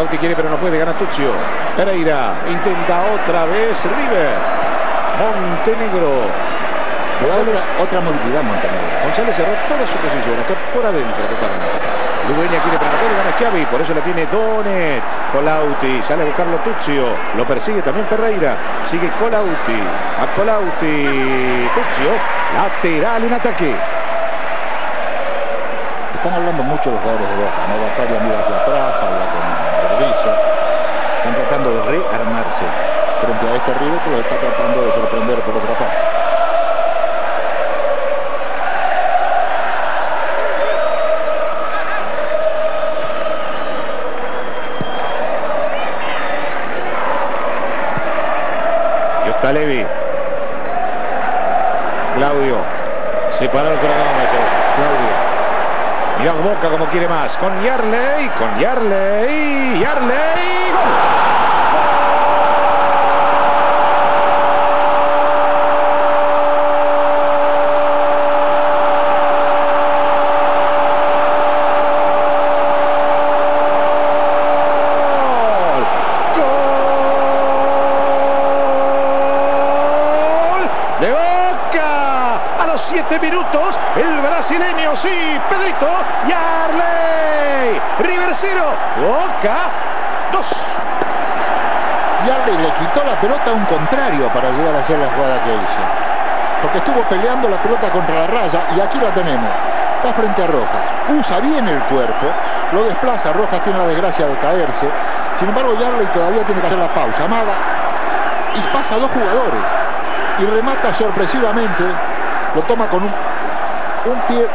Speaker 1: Quiere pero no puede, gana Tuccio. Pereira intenta otra vez River. Montenegro.
Speaker 2: González, otra movilidad Montenegro.
Speaker 1: González cerró toda su posición, está por adentro totalmente. Ludueña quiere no puede, gana Schiavi, por eso la tiene Donet. Colauti, sale a buscarlo Tuccio, lo persigue también Ferreira, sigue Colauti, a Colauti, Tuccio, lateral en ataque.
Speaker 2: Están hablando mucho los jugadores de Boca, ¿no? Batalla mira hacia atrás, habla con Están tratando de rearmarse frente a este River que lo está tratando de sorprender por otra parte.
Speaker 1: Levi. Claudio. Se paró el cronómetro. Claudio. Mira Boca como quiere más. Con Yarley. Con Yarley. Yarley. ¡Gol! de Boca. A los 7 minutos, el brasileño, sí, Pedrito Yarley. River 0, Boca 2.
Speaker 2: Yarley le quitó la pelota a un contrario para llegar a hacer la jugada que hizo. Porque estuvo peleando la pelota contra la raya y aquí la tenemos. Está frente a Rojas. Usa bien el cuerpo, lo desplaza. Rojas tiene la desgracia de caerse. Sin embargo, Yarley todavía tiene que hacer la pausa. Amaga y pasa a dos jugadores y remata sorpresivamente, lo toma con un, un, pie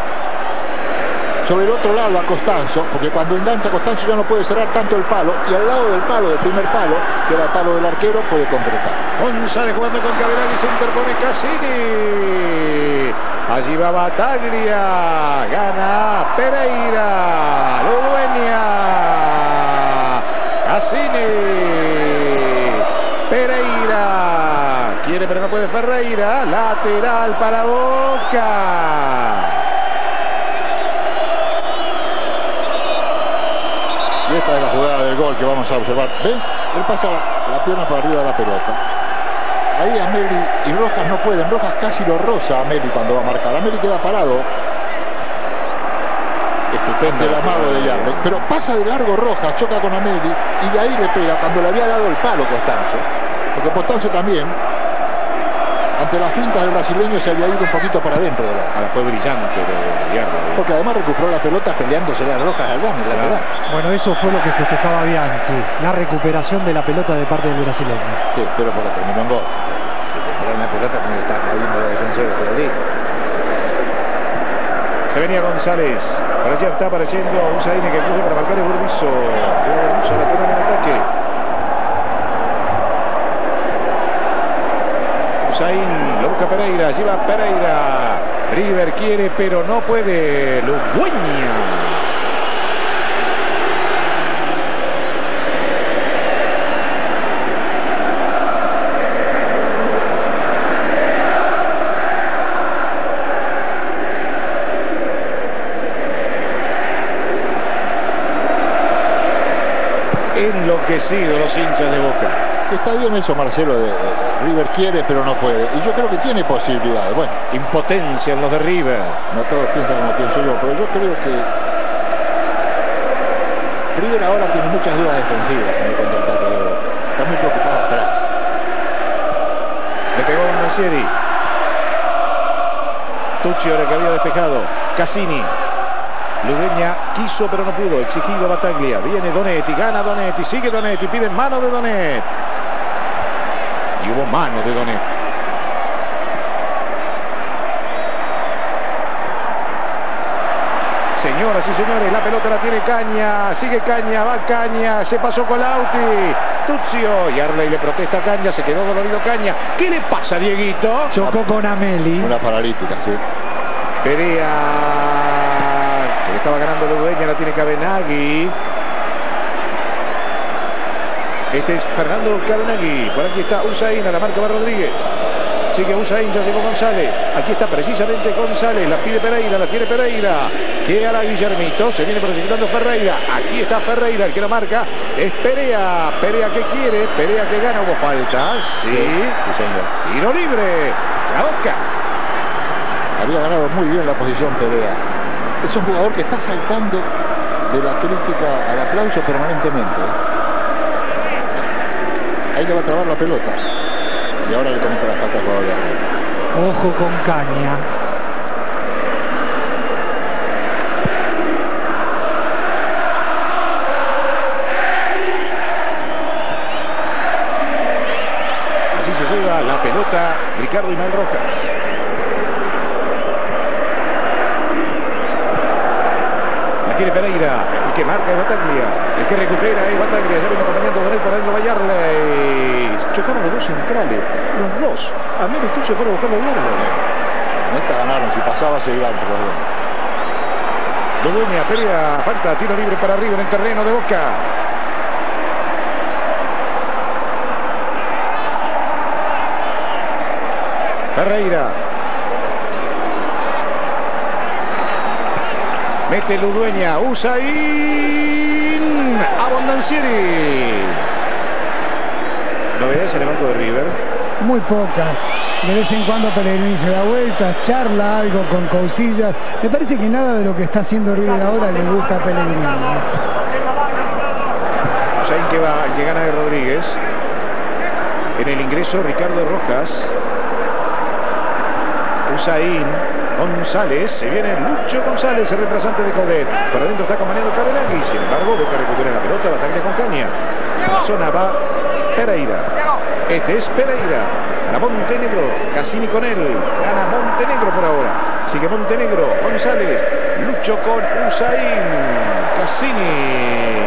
Speaker 2: sobre el otro lado a Costanzo, porque cuando engancha Costanzo ya no puede cerrar tanto el palo, y al lado del palo, del primer palo, que era el palo del arquero, puede concretar.
Speaker 1: González jugando con Caberani, se interpone Cassini. Allí va Bataglia, gana Pereira, Ludueña, Cassini, Pereira. Quiere pero no puede Ferreira. Lateral para Boca.
Speaker 2: Y esta es la jugada del gol que vamos a observar. ¿Ven? Él pasa la, la pierna por arriba de la pelota. Ahí Ameli y Rojas no pueden. Rojas casi lo roza a Ameli cuando va a marcar. Ameli queda parado. Estupendo el amado de Yarley. Pero pasa de largo Rojas, choca con Ameli y de ahí le pega cuando le había dado el palo Costanzo. Porque Costanzo también ante las fintas del brasileño se había ido un poquito para adentro de la...
Speaker 1: Ahora fue brillante de Yarley.
Speaker 2: Porque además recuperó la pelota peleándose las rojas allá en el lateral.
Speaker 4: Bueno, eso fue lo que festejaba Bianchi, la recuperación de la pelota de parte del brasileño.
Speaker 2: Sí, pero porque terminó en gol. Recuperar una pelota tiene que estar aplaudiendo a los defensores, te lo digo.
Speaker 1: Se venía González. Para allá está apareciendo Usain que cruza para marcar el Burdizo. Burdizo lateral en ataque. Lo busca Pereira, lleva Pereira. River quiere pero no puede. Ludueña. Enloquecido los hinchas de Boca.
Speaker 2: Está bien eso, Marcelo, de River quiere pero no puede. Y yo creo que tiene posibilidades. Bueno,
Speaker 1: Impotencia en los de River.
Speaker 2: no todos piensan como pienso yo, pero yo creo que River ahora tiene muchas dudas defensivas en el contraataque de. Está muy preocupado atrás.
Speaker 1: Le pegó a Mancieri. Tucci ahora que había despejado. Cassini. Ludeña quiso pero no pudo. Exigido Bataglia. Viene Donetti. Gana Donetti. Sigue Donetti. Pide mano de Donet. Y hubo mano de Donet. Señoras y señores, la pelota la tiene Caña, sigue Caña, va Caña, se pasó con Lauti, Tuzio, y Arley le protesta a Caña, se quedó dolorido Caña. ¿Qué le pasa, Dieguito?
Speaker 4: Chocó con Ameli.
Speaker 2: Una paralítica, sí.
Speaker 1: Perea, que le estaba ganando la dueña, la tiene Cabenagui. Este es Fernando Cabenagui. Por aquí está Usain, a la marca va Rodríguez. Sigue Usain, ya llegó González. Aquí está precisamente González. La pide Pereira, la tiene Pereira. Que la Guillermito. Se viene proyectando Ferreira. Aquí está Ferreira, el que la marca es Perea. Perea que quiere, Perea que gana. Hubo falta. Sí.
Speaker 2: sí
Speaker 1: Tiro libre. La boca.
Speaker 2: Había ganado muy bien la posición Perea. Es un jugador que está saltando de la crítica al aplauso permanentemente. Ahí le va a trabar la pelota. Y ahora le comete la falta al jugador de arriba.
Speaker 4: Ojo con Caña.
Speaker 1: Así se lleva la pelota Ricardo Imán Rojas. La tiene Pereira. Que marca es Bataglia. El que recupera es Bataglia. Ya viene acompañando con él por adentro Bayarle. Chocaron los dos centrales. Los dos. A menos tú se fueron a buscar.
Speaker 2: En esta ganaron. Si pasaba se iba entre los
Speaker 1: Perea, falta, tiro libre para arriba en el terreno de Boca. Ferreira. Mete Ludueña, Usain, Abondancieri. ¿Novedades en el banco de River?
Speaker 3: Muy pocas. De vez en cuando Pellegrini se da vueltas, charla algo con Cousillas. Me parece que nada de lo que está haciendo River ahora le gusta a Pellegrini.
Speaker 1: Usain que va, que gana de Rodríguez. En el ingreso Ricardo Rojas. Usain, González, se viene Lucho González, el reemplazante de Codet. Por adentro está acompañando Cabenagui, sin embargo, Boca recupera la pelota, batalla con Caña. En la zona va Pereira. Este es Pereira. Gana Montenegro, Cassini con él. Gana Montenegro por ahora. Sigue Montenegro, González. Lucho con Usain. Cassini.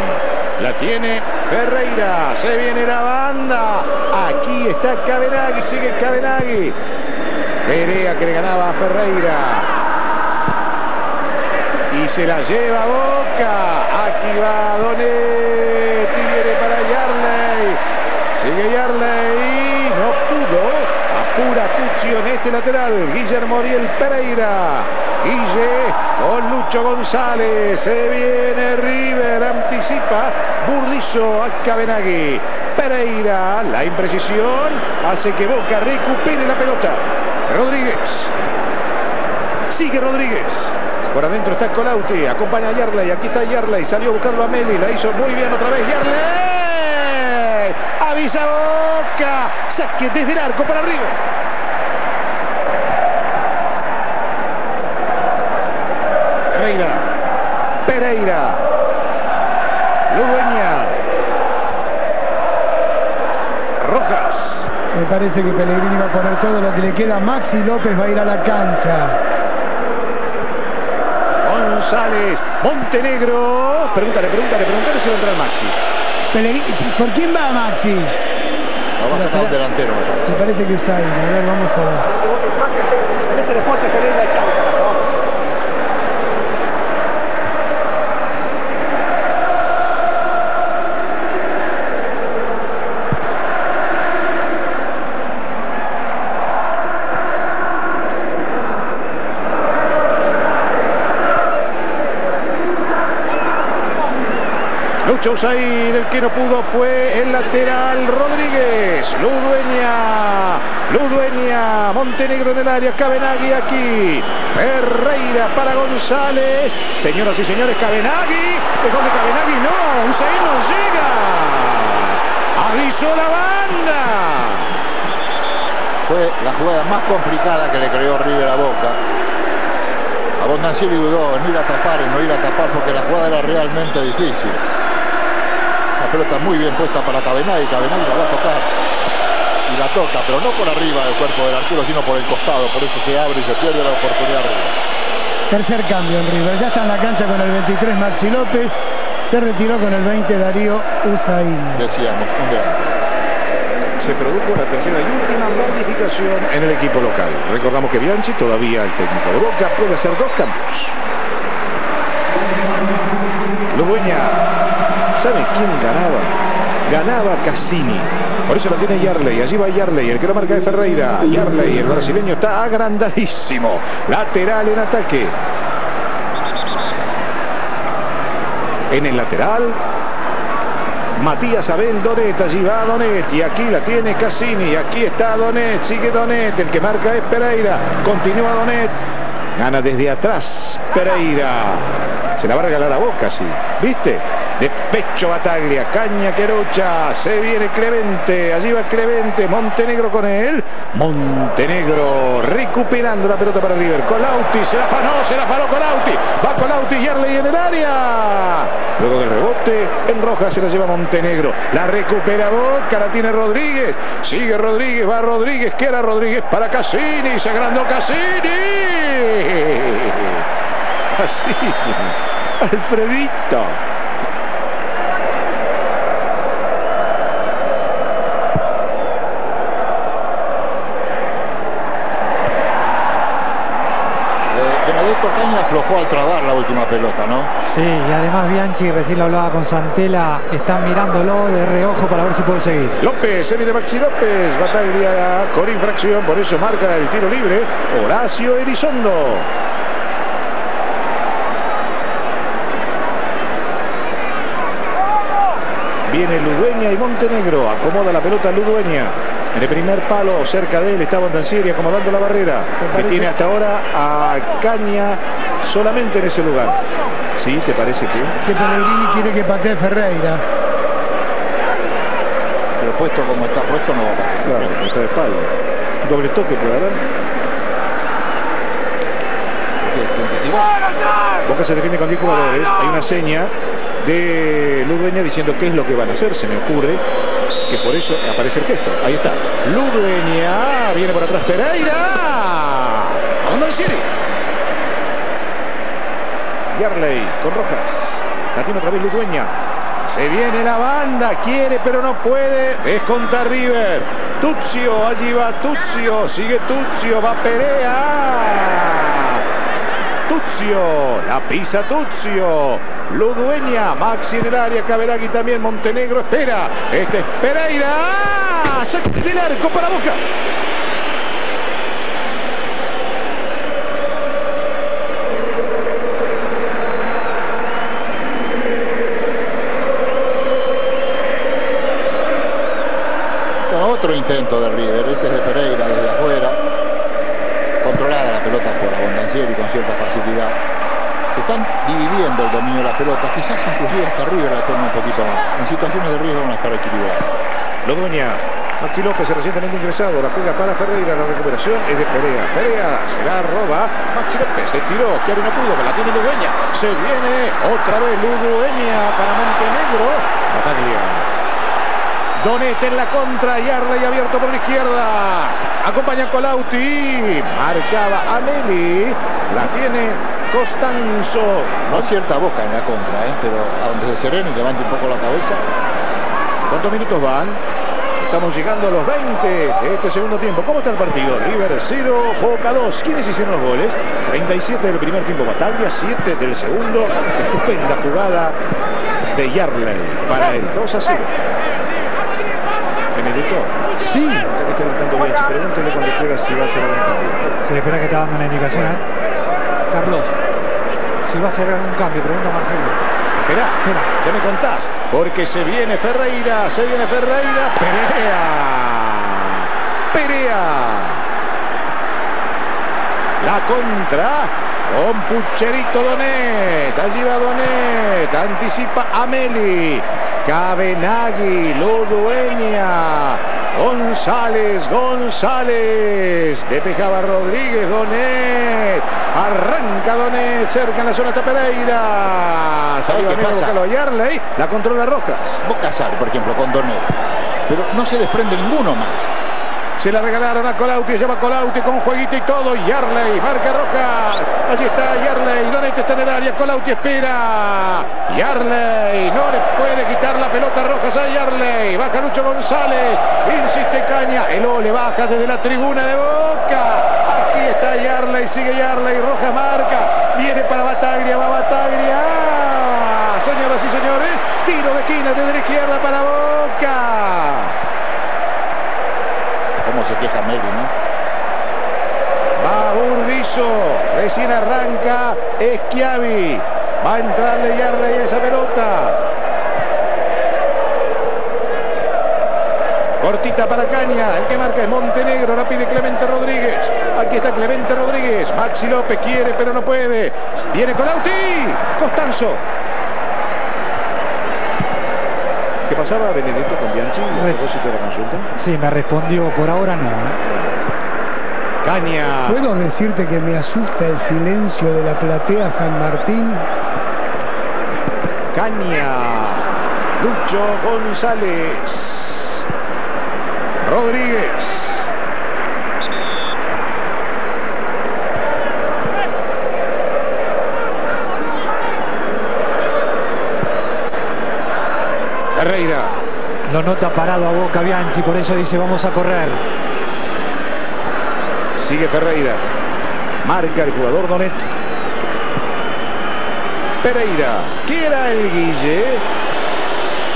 Speaker 1: La tiene Ferreira. Se viene la banda. Aquí está Cabenagui. Sigue Cabenagui. Perea que le ganaba a Ferreira. Y se la lleva Boca. Aquí va Donetti. Viene para Yarley. Sigue Yarley. No pudo. Apura Tuzio en este lateral. Guillermo Ariel Pereira. Guille con Lucho González. Se viene River. Anticipa. Burdizo a Cabenagui. Pereira. La imprecisión hace que Boca recupere la pelota. Rodríguez. Sigue Rodríguez. Por adentro está Colauti. Acompaña a Yarley. Aquí está Yarley. Salió a buscarlo a Meli. La hizo muy bien otra vez. Yarley. Avisa Boca. Saque desde el arco para arriba. Pereira. Pereira.
Speaker 3: Parece que Pellegrini va a poner todo lo que le queda. Maxi López va a ir a la cancha.
Speaker 1: González, Montenegro. Pregúntale, pregúntale, pregúntale si va a entrar Maxi.
Speaker 3: Pellegrini, ¿Por quién va Maxi?
Speaker 2: Lo va a sacar un delantero, me parece.
Speaker 3: Me parece que Usain. A ver, vamos a ver.
Speaker 1: Lucho Usain, el que no pudo fue el lateral Rodríguez. Ludueña, Ludueña, Montenegro en el área, Cabenagui aquí. Ferreira para González. Señoras y señores, Cabenagui. Dejó de Cabenagui, no, Usain no llega. Avisó la banda.
Speaker 2: Fue la jugada más complicada que le creó River a Boca. Abondancieri dudó en ir a tapar, en no ir a tapar, porque la jugada era realmente difícil. La pelota muy bien puesta para Cabenagui, Cabenagui la va a tocar. y la toca, pero no por arriba del cuerpo del arquero, sino por el costado, por eso se abre y se pierde la oportunidad
Speaker 3: Tercer cambio en River, ya está en la cancha con el 23 Maxi López, se retiró con el 20 Darío Usain.
Speaker 2: Decíamos, un
Speaker 1: Se produjo la tercera y última modificación en el equipo local. Recordamos que Bianchi, todavía el técnico de Boca, puede hacer dos cambios. Ludueña, ¿sabe quién ganaba? Ganaba Cassini. Por eso lo tiene Yarley. Allí va Yarley. El que lo marca de Ferreira. Yarley, el brasileño, está agrandadísimo. Lateral en ataque. En el lateral. Matías Abel Donet, allí va Donet y aquí la tiene Cassini, aquí está Donet, sigue Donet, el que marca es Pereira, continúa Donet, gana desde atrás Pereira, se la va a regalar a Boca, sí, ¿viste? De pecho Bataglia, Caña Querocha, se viene Clemente, allí va Clemente, Montenegro con él, Montenegro recuperando la pelota para River, Colauti, se la fanó, se la fanó Colauti, va Colauti y Arley en el área, luego del rebote, en roja se la lleva Montenegro, la recupera Boca, la tiene Rodríguez, sigue Rodríguez, va Rodríguez, queda Rodríguez para Cassini, se agrandó Cassini, (laughs) Cassini, Alfredito.
Speaker 2: aflojó al trabar la última pelota, ¿no?
Speaker 4: Sí, y además Bianchi, recién lo hablaba con Santela, está mirándolo de reojo para ver si puede seguir.
Speaker 1: López, se viene Maxi López, batalla con infracción, por eso marca el tiro libre Horacio Elizondo. Viene Ludueña y Montenegro, acomoda la pelota Ludueña. En el primer palo, cerca de él, está Bondancieri acomodando la barrera, que tiene hasta ahora a Caña solamente en ese lugar. ¿Sí? ¿Te parece que?
Speaker 3: Que Pellegrini quiere que patee Ferreira.
Speaker 2: Pero puesto como está puesto no va a patear.
Speaker 1: Claro, está de espalda. Doble toque puede haber. Boca se defiende con 10 jugadores. Hay una seña de Ludueña diciendo qué es lo que van a hacer, se me ocurre que por eso aparece el gesto. Ahí está. Ludueña, viene por atrás Pereira. Serie. Yarley con Rojas. La tiene otra vez Ludueña. Se viene la banda, quiere pero no puede. Desconta River. Tuzio, allí va Tuzio. Sigue Tuzio, va Perea. Tuzio, la pisa Tuzio. Ludueña, Maxi en el área, Caberagui también, Montenegro espera. Este es Pereira. Saque del arco para Boca.
Speaker 2: otro intento de River, este es de Pereira desde afuera, controlada la pelota por Abondancieri con cierta facilidad. Se están dividiendo el dominio de la pelota, quizás inclusive hasta River la toma un poquito más. En situaciones de riesgo van a estar equilibrados.
Speaker 1: Lo dueña Maxi López, recientemente ingresado, la juega para Ferreira, la recuperación es de Perea. Perea se la roba, Maxi López se tiró, que no pudo, pero la tiene Ludueña. Se viene otra vez Ludueña para Montenegro. Bataglia Donet en la contra y abierto por la izquierda. Acompaña Colauti. Marcaba Ameli. La tiene Costanzo.
Speaker 2: No cierta boca en la contra, ¿eh? pero a donde se serene y levante un poco la cabeza.
Speaker 1: ¿Cuántos minutos van? Estamos llegando a los 20 de este segundo tiempo. ¿Cómo está el partido? River 0, Boca 2. ¿Quiénes hicieron los goles? 37 del primer tiempo Bataglia, 7 del segundo. (laughs) Estupenda jugada de Yarley para el 2 a 0.
Speaker 4: Sí.
Speaker 1: Que levantando. Pregúntele cuando quiera si va a cerrar un cambio.
Speaker 4: Se le espera que está dando una indicación. ¿eh? Carlos, si va a cerrar un cambio, pregunta Marcelo.
Speaker 1: Espera, espera, ya me contás. Porque se viene Ferreira, se viene Ferreira. Perea. Perea. La contra con Pucherito Donet. Allí va Donet. Anticipa Ameli. Cabenagui, Ludueña, González, González, despejaba Rodríguez, Donet, arranca Donet, cerca en la zona está Pereira, salió pasa? Yarley, la controla Rojas.
Speaker 2: Boca sale, por ejemplo, con Donet, pero no se desprende ninguno más.
Speaker 1: Se la regalaron a Colauti, llama Colauti con jueguito y todo. Yarley, marca Rojas. Allí está Yarley, Donete está en el área. Colauti espera. Yarley, no le puede quitar la pelota Rojas a Yarley. Baja Lucho González, insiste Caña. El O le baja desde la tribuna de Boca. Aquí está Yarley, sigue Yarley, Rojas marca. Viene para Bataglia, va Bataglia. Señoras y señores, tiro de esquina desde la izquierda para Boca.
Speaker 2: ¿Cómo se queja Meli, no?
Speaker 1: Va Burdizo, recién arranca Esquiavi. Va a entrarle Yarley a esa pelota. Cortita para Caña, el que marca es Montenegro, la pide Clemente Rodríguez. Aquí está Clemente Rodríguez. Maxi López quiere, pero no puede. Viene Colauti. Costanzo. ¿Qué pasaba Benedetto con Bianchi a propósito de la consulta?
Speaker 4: Sí, me respondió, por ahora no. ¿eh?
Speaker 1: Caña.
Speaker 3: ¿Puedo decirte que me asusta el silencio de la platea San Martín?
Speaker 1: Caña. Lucho González. Rodríguez. Ferreira.
Speaker 4: Lo nota parado a Boca Bianchi, por eso dice vamos a correr.
Speaker 1: Sigue Ferreira. Marca el jugador Donet. Pereira. Quiera el Guille.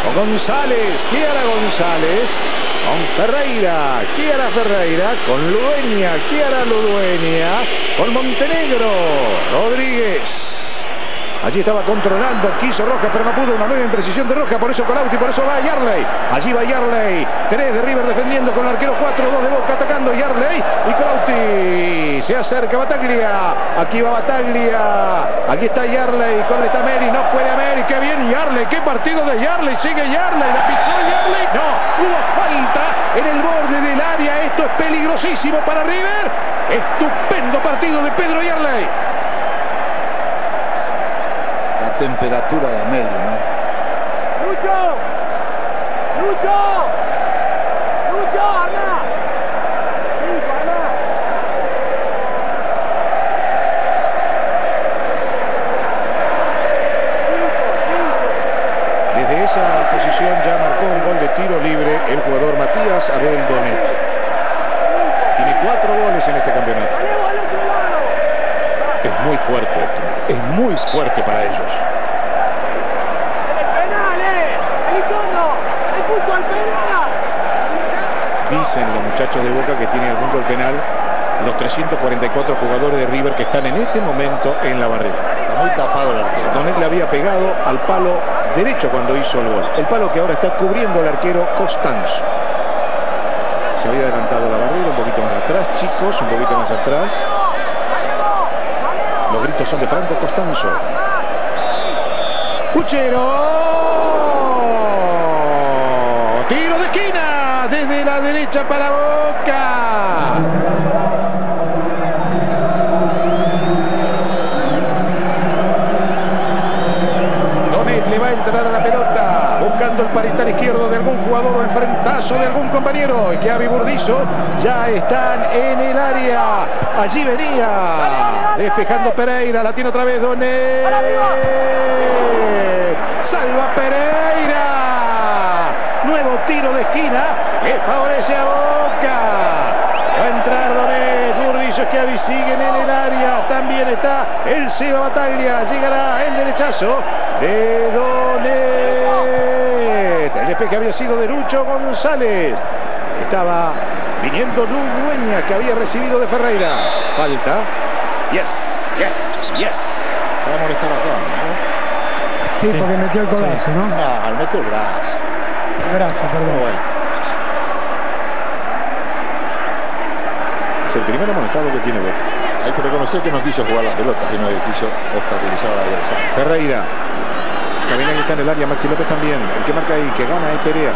Speaker 1: Con González. Quiera González. Con Ferreira. Quiera Ferreira. Con Ludueña. Quiera Ludueña. Con Montenegro. Rodríguez. Allí estaba controlando, quiso Roja, pero no pudo. Una nueva imprecisión de Roja, por eso Colauti, por eso va Yarley. Allí va Yarley. Tres de River defendiendo con el arquero 4, 2 de Boca atacando Yarley. Y Colauti se acerca Bataglia. Aquí va Bataglia. Aquí está Yarley. Con está Meri. No puede Meri. Qué bien Yarley. Qué partido de Yarley. Sigue Yarley. La pisó Yarley. No. Hubo falta en el borde del área. Esto es peligrosísimo para River. Estupendo partido de Pedro Yarley.
Speaker 2: Temperatura de Amelio, ¿no?
Speaker 5: ¡Lucho! ¡Lucho! ¡Lucho, anda!
Speaker 1: Desde esa posición ya marcó un gol de tiro libre el jugador Matías Abel Donet. Tiene cuatro goles en este campeonato. Es muy fuerte esto. Es muy fuerte para ellos.
Speaker 5: ¡El penal, eh! ¡Elizondo! ¡El punto al penal!
Speaker 1: Dicen los muchachos de Boca que tienen el punto del penal los 344 jugadores de River que están en este momento en la barrera.
Speaker 2: Está muy tapado el arquero.
Speaker 1: Donet le había pegado al palo derecho cuando hizo el gol. El palo que ahora está cubriendo el arquero Costanzo. Se había adelantado la barrera un poquito más atrás, chicos, un poquito más atrás. Los gritos son de Franco Costanzo. Puchero. Tiro de esquina desde la derecha para Boca. Donet le va a entrar a la pelota, buscando el parital izquierdo de algún jugador o el frentazo de algún compañero. Y que Avi Burdizo ya están en el área. Allí venía, despejando Pereira, la tiene otra vez Donet. Salva Pereira. Nuevo tiro de esquina que favorece a Boca. Va a entrar Donet, Burdizo, Schiavi siguen en el área. También está el Seba Bataglia. Llegará el derechazo de Donet. El despeje había sido de Lucho González. Estaba viniendo Ludueña que había recibido de Ferreira. Falta. Yes, yes, yes.
Speaker 2: Va a molestar acá, ¿no?
Speaker 3: Sí, porque metió el codazo, ¿no?
Speaker 2: No, al metió el brazo.
Speaker 3: El brazo, perdón.
Speaker 2: bueno.
Speaker 1: Es el primer amonestado que tiene Boca.
Speaker 2: Hay que reconocer que no quiso jugar la pelota, sino que quiso obstaculizar al adversario.
Speaker 1: Ferreira. También ahí está en el área. Maxi López también. El que marca ahí, que gana es Perea.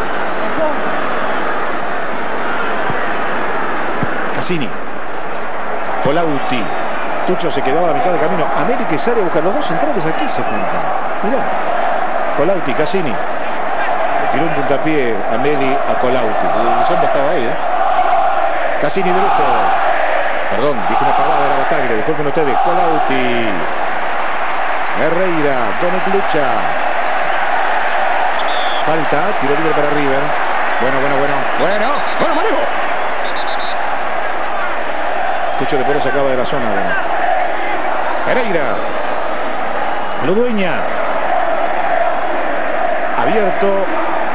Speaker 1: Cassini. Colauti. Tucho se quedaba a la mitad de camino. América y Sare buscan los dos centrales aquí se juntan. Mirá. Colauti, Cassini. Le tiró un puntapié a Meli a Colauti.
Speaker 2: Y Elizondo estaba ahí, ¿eh?
Speaker 1: Cassini de lujo. Perdón, dije una palabra, Bataglia. Disculpen ustedes. Colauti. Herreira. Donet lucha. Falta. Tiro libre para River. Bueno, bueno, bueno. Bueno. Bueno, manejo. Tucho de Poro se acaba de la zona. Bueno. Pereira. Ludueña. Abierto.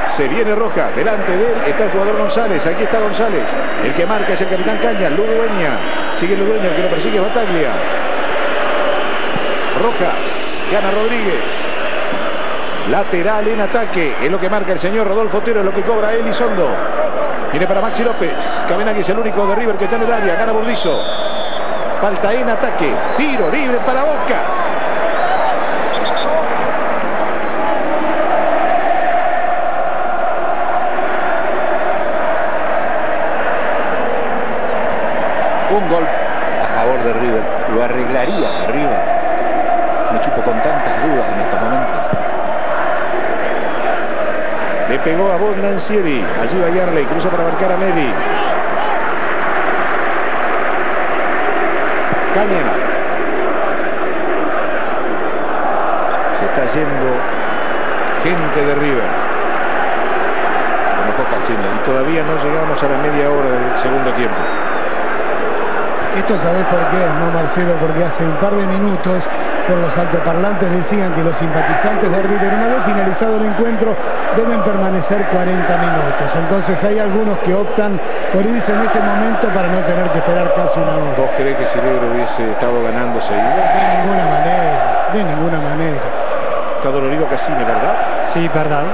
Speaker 1: Se viene Roja. Delante de él está el jugador González. Aquí está González. El que marca es el capitán Caña. Ludueña. Sigue Ludueña. El que lo persigue Bataglia. Rojas. Gana Rodríguez. Lateral en ataque. Es lo que marca el señor Rodolfo Otero. Es lo que cobra Elizondo. Viene para Maxi López. Cabenagui es el único de River que está en el área. Gana Burdizo. Falta en ataque. Tiro libre para Boca.
Speaker 2: Un gol a favor de River. Lo arreglaría arriba. Un equipo con tantas dudas en este momento.
Speaker 1: Le a Bondancieri. Allí va Yarley. Cruza para marcar a Medi. Caña. Se está yendo gente de River.
Speaker 2: Cassini.
Speaker 1: Y todavía no llegamos a la media hora del segundo tiempo.
Speaker 3: Esto sabés por qué, ¿no, Marcelo? Porque hace un par de minutos por los altoparlantes decían que los simpatizantes de River, una vez finalizado el encuentro, deben permanecer 40 minutos. Entonces hay algunos que optan por irse en este momento para no tener que esperar casi una hora.
Speaker 1: ¿Vos creés que si River hubiese estado ganando seguido?
Speaker 3: De ninguna manera, de ninguna manera.
Speaker 1: Está dolorido Cassini, ¿verdad?
Speaker 4: Sí, verdad.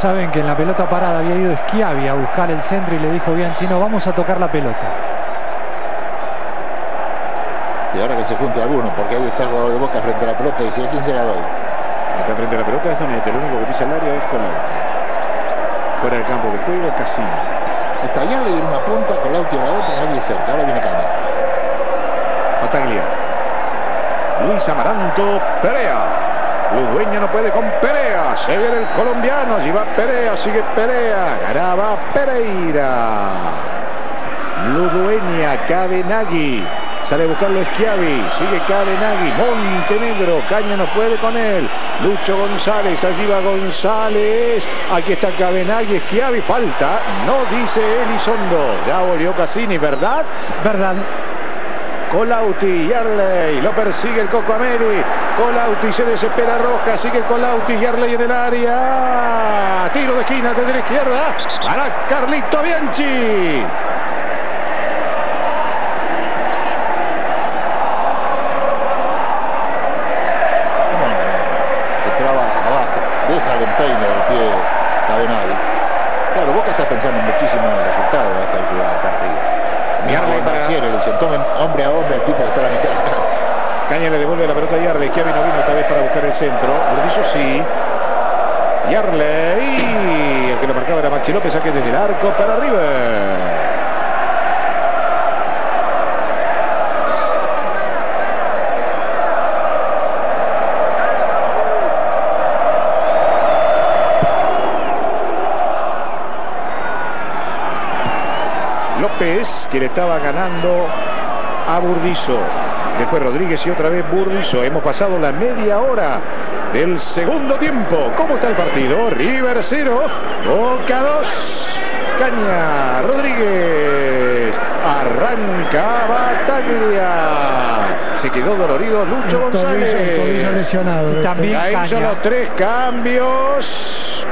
Speaker 4: Ustedes saben que en la pelota parada había ido Schiavi a buscar el centro y le dijo bien, si no vamos a tocar la pelota.
Speaker 2: Y ahora que se junte alguno, porque ahí está el jugador de Boca frente a la pelota y dice, ¿a quién se la doy?
Speaker 1: Está frente a la pelota es Donet. El único que pisa el área es Colauti. Fuera del campo de juego, Cassini.
Speaker 2: Está allá le dieron una punta, Colauti a la otra, nadie cerca. Ahora viene Caña.
Speaker 1: Bataglia. Luis Amaranto, Perea. Ludueña no puede con Perea. Se viene el colombiano. Allí va Perea. Sigue Perea. Ganaba Pereira. Ludueña. Cabenagui. Sale a buscarlo Schiavi. Sigue Cabenagui. Montenegro. Caña no puede con él. Lucho González. Allí va González. Aquí está Cabenagui. Schiavi. Falta. No dice Elizondo. Ya volvió Cassini, ¿verdad?
Speaker 4: Verdad.
Speaker 1: Colauti, Yarley, lo persigue el Coco Ameri. Colauti se desespera Roja, sigue Colauti, Yarley en el área. Tiro de esquina desde la izquierda para Carlito Bianchi.
Speaker 2: ¿Cómo no? Se traba abajo, deja el empeine del pie Cabenagui. Claro, Boca está pensando muchísimo en el resultado de esta altura del partido.
Speaker 1: Yarley para-
Speaker 2: Marciero le dice, tomen hombre a hombre al tipo que está a la mitad de la cancha.
Speaker 1: Caña le devuelve la pelota a Yarley. Schiavi no vino esta vez para buscar el centro. Burdizo sí. Yarley. El que lo marcaba era Maxi López. Saque desde el arco para River. López, le estaba ganando a Burdizo. Después Rodríguez y otra vez Burdizo. Hemos pasado la media hora del segundo tiempo. ¿Cómo está el partido? River 0, Boca 2. Caña, Rodríguez. Arranca Bataglia. Se quedó dolorido Lucho
Speaker 3: El tobillo, el tobillo
Speaker 1: González.
Speaker 3: lesionado.
Speaker 4: También-
Speaker 1: hizo
Speaker 4: Caña.
Speaker 1: los tres cambios.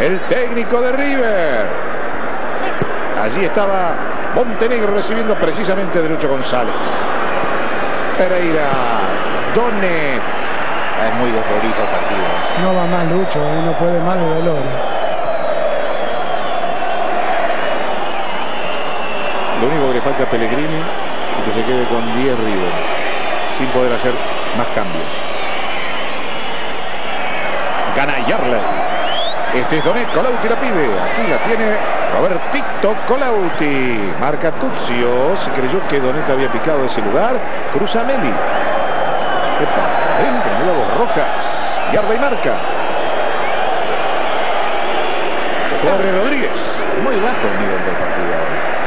Speaker 1: el técnico de River. Allí estaba Montenegro recibiendo precisamente de Lucho González. Pereira, Donet.
Speaker 2: Muy dolorido el partido.
Speaker 3: No va más Lucho, eh, no puede más de dolor.
Speaker 1: Lo único que le falta a Pellegrini es que se quede con 10 River, sin poder hacer más cambios. Gana Yarley. Este es Donet, Colauti la pide. Aquí la tiene Robertito Colauti. Marca Tuzio. Se creyó que Donet había picado ese lugar. Cruza Meli. Rojas. Yarley marca. Corre Rodríguez.
Speaker 2: Muy bajo el nivel del partido.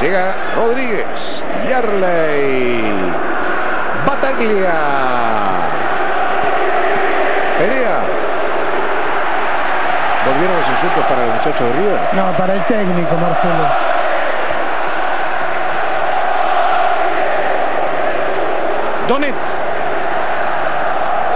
Speaker 1: Llega Rodríguez. Yarley. Bataglia. Perea. ¿Volvieron los insultos para el muchacho de River?
Speaker 3: No, para el técnico, Marcelo.
Speaker 1: Donet.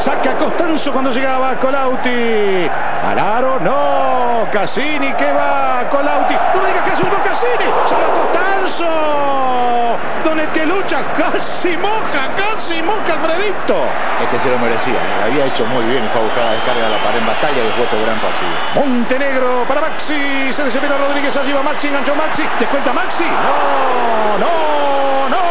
Speaker 1: Saca Costanzo cuando llegaba Colauti. Al aro, no. Cassini que va. Colauti. No me digas que es un gol Cassini. Salva Costanzo. Donet que lucha. Casi moja, casi moja Alfredito.
Speaker 2: Este se lo merecía. Lo había hecho muy bien fue a buscar la descarga de la pared en batalla y después otro gran partido.
Speaker 1: Montenegro para Maxi. Se desespera Rodríguez. Allí va Maxi. Enganchó Maxi. Descuenta Maxi. No, no, no.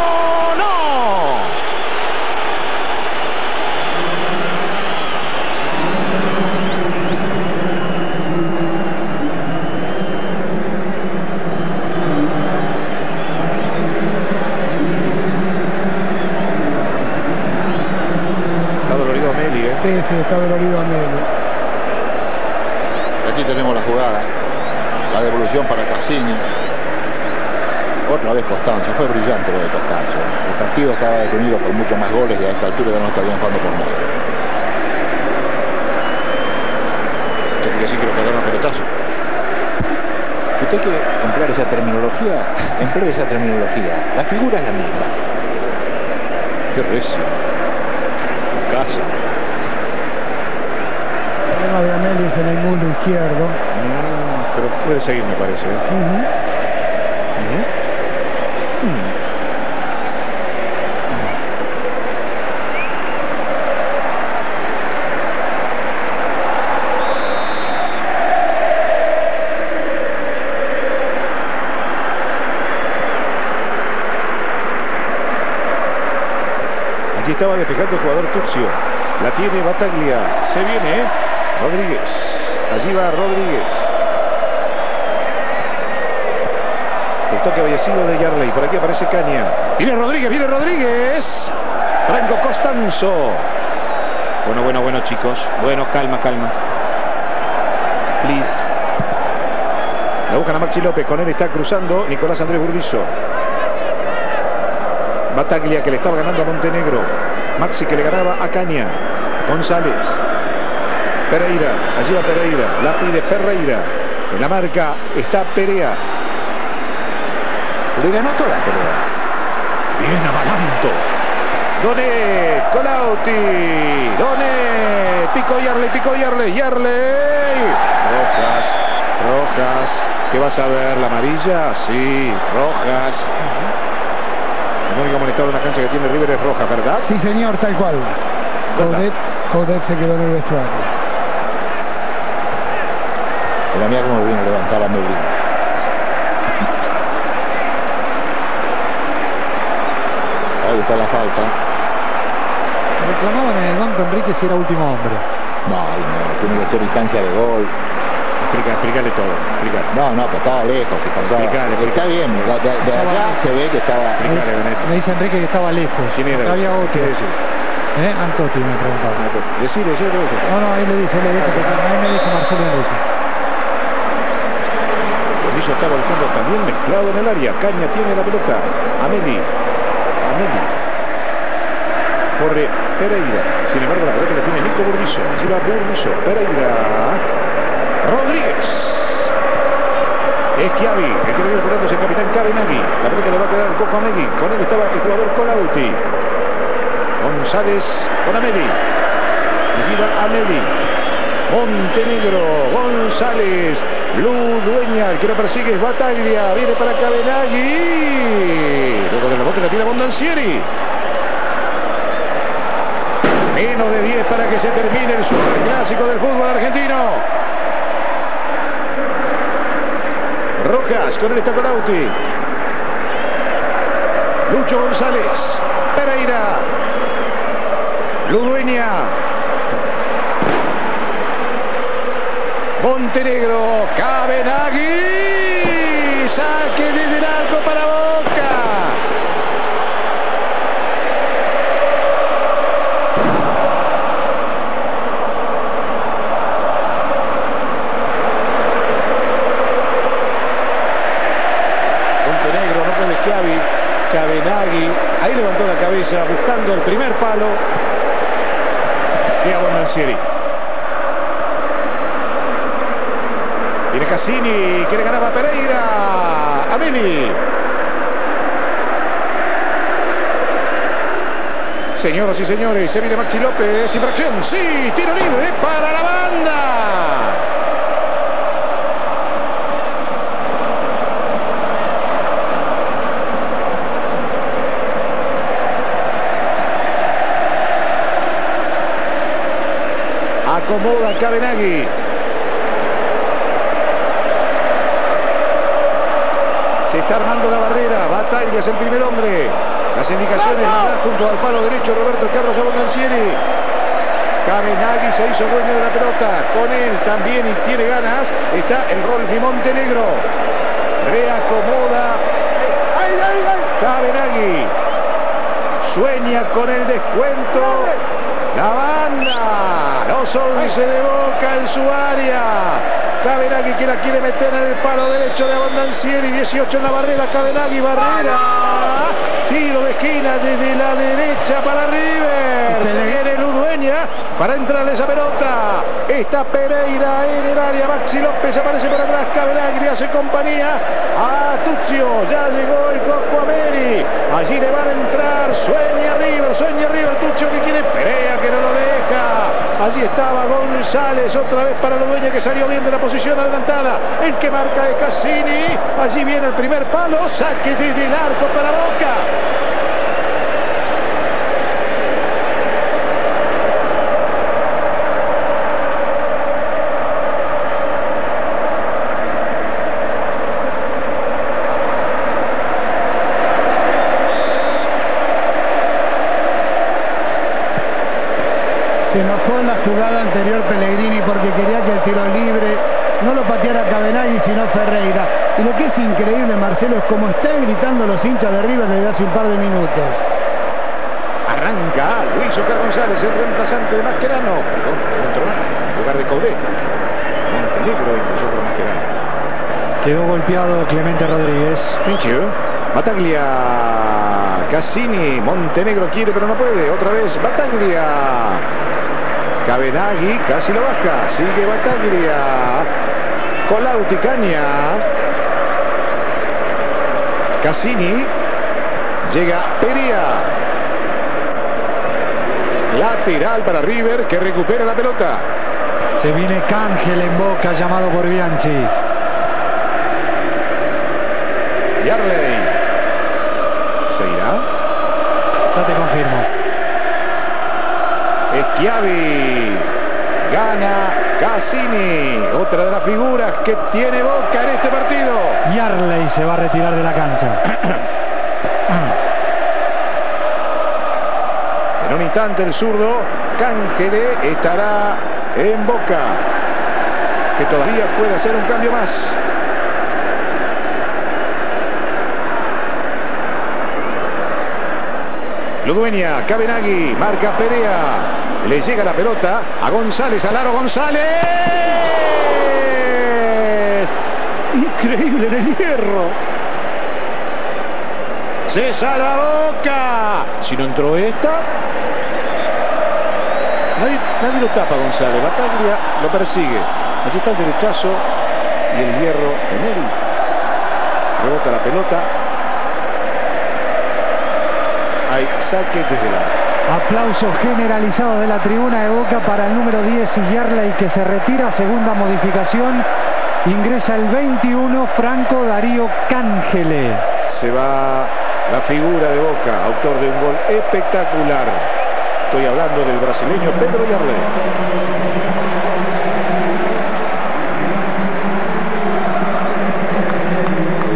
Speaker 1: Está dolorido Meli, ¿eh?
Speaker 3: Sí, sí, está dolorido a medio.
Speaker 2: Aquí tenemos la jugada. La devolución para Cassini. Costanzo. Fue brillante lo de Costanzo. El partido estaba detenido por muchos más goles y a esta altura ya no está bien jugando por nada.
Speaker 1: Yo que lo pegaron a pelotazo.
Speaker 2: Usted quiere emplear esa terminología, emplee esa terminología. La figura es la misma.
Speaker 1: Qué recio. Casa.
Speaker 3: El problema de Ameli es en el muslo izquierdo.
Speaker 1: Mm, pero puede seguir, me parece. Allí estaba despejando el jugador Tuxio. La tiene Bataglia. Se viene, ¿eh? Rodríguez. Allí va Rodríguez. El toque había sido de Yarley. Por aquí aparece Caña. Viene Rodríguez, viene Rodríguez. Franco Costanzo. Bueno, bueno, bueno, chicos. Bueno, calma, calma. Please. La buscan a Maxi López. Con él está cruzando Nicolás Andrés Burdizo. Bataglia que le estaba ganando a Montenegro. Maxi que le ganaba a Caña. González. Pereira. Allí va Pereira. La pide Ferreira. En la marca está Perea.
Speaker 2: Le ganó toda la pelea.
Speaker 1: Bien Amalanto. Donet, Colauti, Donet, Pico Yarley, Pico Yarley, Yarley. Rojas, Rojas. ¿Qué vas a ver? ¿La amarilla? Sí, Rojas. El único amonestado en la cancha que tiene River es Rojas, ¿verdad?
Speaker 3: Sí, señor, tal cual. Coudet, Coudet se quedó en el vestuario.
Speaker 2: Pero mira cómo vino a levantar a. Ahí está la falta.
Speaker 4: Reclamaban en el banco Enrique si era último hombre.
Speaker 2: No, ahí no, tiene que ser instancia de gol.
Speaker 1: Explica, explícale todo. Explícale.
Speaker 2: No, no, pero estaba lejos y pasaba.
Speaker 1: Explicale,
Speaker 2: Está
Speaker 1: explicale.
Speaker 2: bien, de, de- de acá se ve que estaba.
Speaker 4: Me dice,
Speaker 1: Benetti.
Speaker 4: me dice Enrique que estaba lejos.
Speaker 1: ¿Quién era?
Speaker 4: Acá había otro.
Speaker 1: ¿Qué decir?
Speaker 4: ¿Eh? Antotti me preguntaba.
Speaker 1: Decir, decir, decir.
Speaker 4: No, no, ahí le dije, le dije, que- a mí me dijo Marcelo Enrique.
Speaker 1: Está volcando también mezclado en el área. Caña tiene la pelota. Ameli. Ameli. Corre Pereira. Sin embargo, la pelota la tiene Nico Burdizo. Así va Burdizo. Pereira. Rodríguez. Es Chiavi, el que viene recuperándose el capitán Cabenagui. La pelota le va a quedar Coco Amegui. Con él estaba el jugador Colauti. González con Ameli. Allí Ameli. Montenegro, González, Dueña, el que lo persigue es Bataglia. Viene para Cabenagui. Luego de la boca la tiene Bondancieri. Menos de 10 para que se termine el superclásico del fútbol argentino. Rojas con el Colauti. Lucho González. Pereira. Ludueña. Montenegro. Cabenagui. Saque desde el para Boca. Montenegro, no puede Chiavi. Cabenagui. Ahí buscando el primer palo. Diego Mancieri. Viene Cassini, quiere ganar a Pereira. Ameli. Señoras y señores, se viene Maxi López. Infracción, sí, tiro libre para la banda. Cabenagui. Se está armando la barrera. Batalla es el primer hombre. Las indicaciones las da junto al palo derecho Roberto Carlos Abondancieri. Cabenagui se hizo dueño de la pelota. Con él también y tiene ganas. Está el Rolfi Montenegro. Reacomoda. Cabenagui. Sueña con el descuento. La banda. Los 11 de Boca en su área. Cabenagui que la quiere meter en el palo derecho de Abondancieri. 18 en la barrera. Cabenagui, barrera. Tiro de esquina desde la derecha para River. Se viene Ludueña para entrarle esa pelota. Está Pereira en el área. Maxi López aparece por atrás. Cabenagui hace compañía a Tuzio. Ya llegó el Coco Ameri. Allí le van a entrar. Sueña River. Sueña River. Tuzio que quiere. Perea que no lo Allí estaba González. Otra vez para Ludueña que salió bien de la posición adelantada. El que marca es Cassini. Allí viene el primer palo. Saque desde el arco para Boca.
Speaker 3: Se enojó en la jugada anterior Pellegrini porque quería que el tiro libre no lo pateara Cabenagui sino Ferreira. Y lo que es increíble, Marcelo, es como están gritando los hinchas de River desde hace un par de minutos.
Speaker 1: Arranca Luis Oscar González, el reemplazante de Mascherano. Perdón, nada, en lugar de Coudet. Montenegro ingresó por Mascherano.
Speaker 4: Quedó golpeado Clemente Rodríguez.
Speaker 1: Thank you. Bataglia. Cassini. Montenegro quiere pero no puede. Otra vez Bataglia. Cabenagui casi lo baja. Sigue Bataglia. Colauti Caña. Cassini. Llega Peria. Lateral para River que recupera la pelota.
Speaker 4: Se viene Cángel en boca llamado por Bianchi.
Speaker 1: Yarley. ¿Se irá?
Speaker 4: Ya te confirmo.
Speaker 1: Schiavi. Gana Cassini. Otra de las figuras que tiene Boca en este partido.
Speaker 4: Yarley se va a retirar de la cancha. (clears throat)
Speaker 1: En un instante el zurdo Cángele estará en Boca. Que todavía puede hacer un cambio más. Ludueña, Cabenagui, marca Perea. Le llega la pelota a González, al aro González. Increíble en el hierro. Se salva Boca. Si no entró esta. Nadie, nadie lo tapa González. Bataglia lo persigue. Allí está el derechazo y el hierro en él. Rebota la pelota. Hay saque desde la...
Speaker 4: Aplauso generalizado de la tribuna de Boca para el número 10 y Yarley que se retira. Segunda modificación Ingresa el 21 Franco Darío Cángele.
Speaker 1: Se va la figura de Boca, autor de un gol espectacular. Estoy hablando del brasileño Pedro Yarley.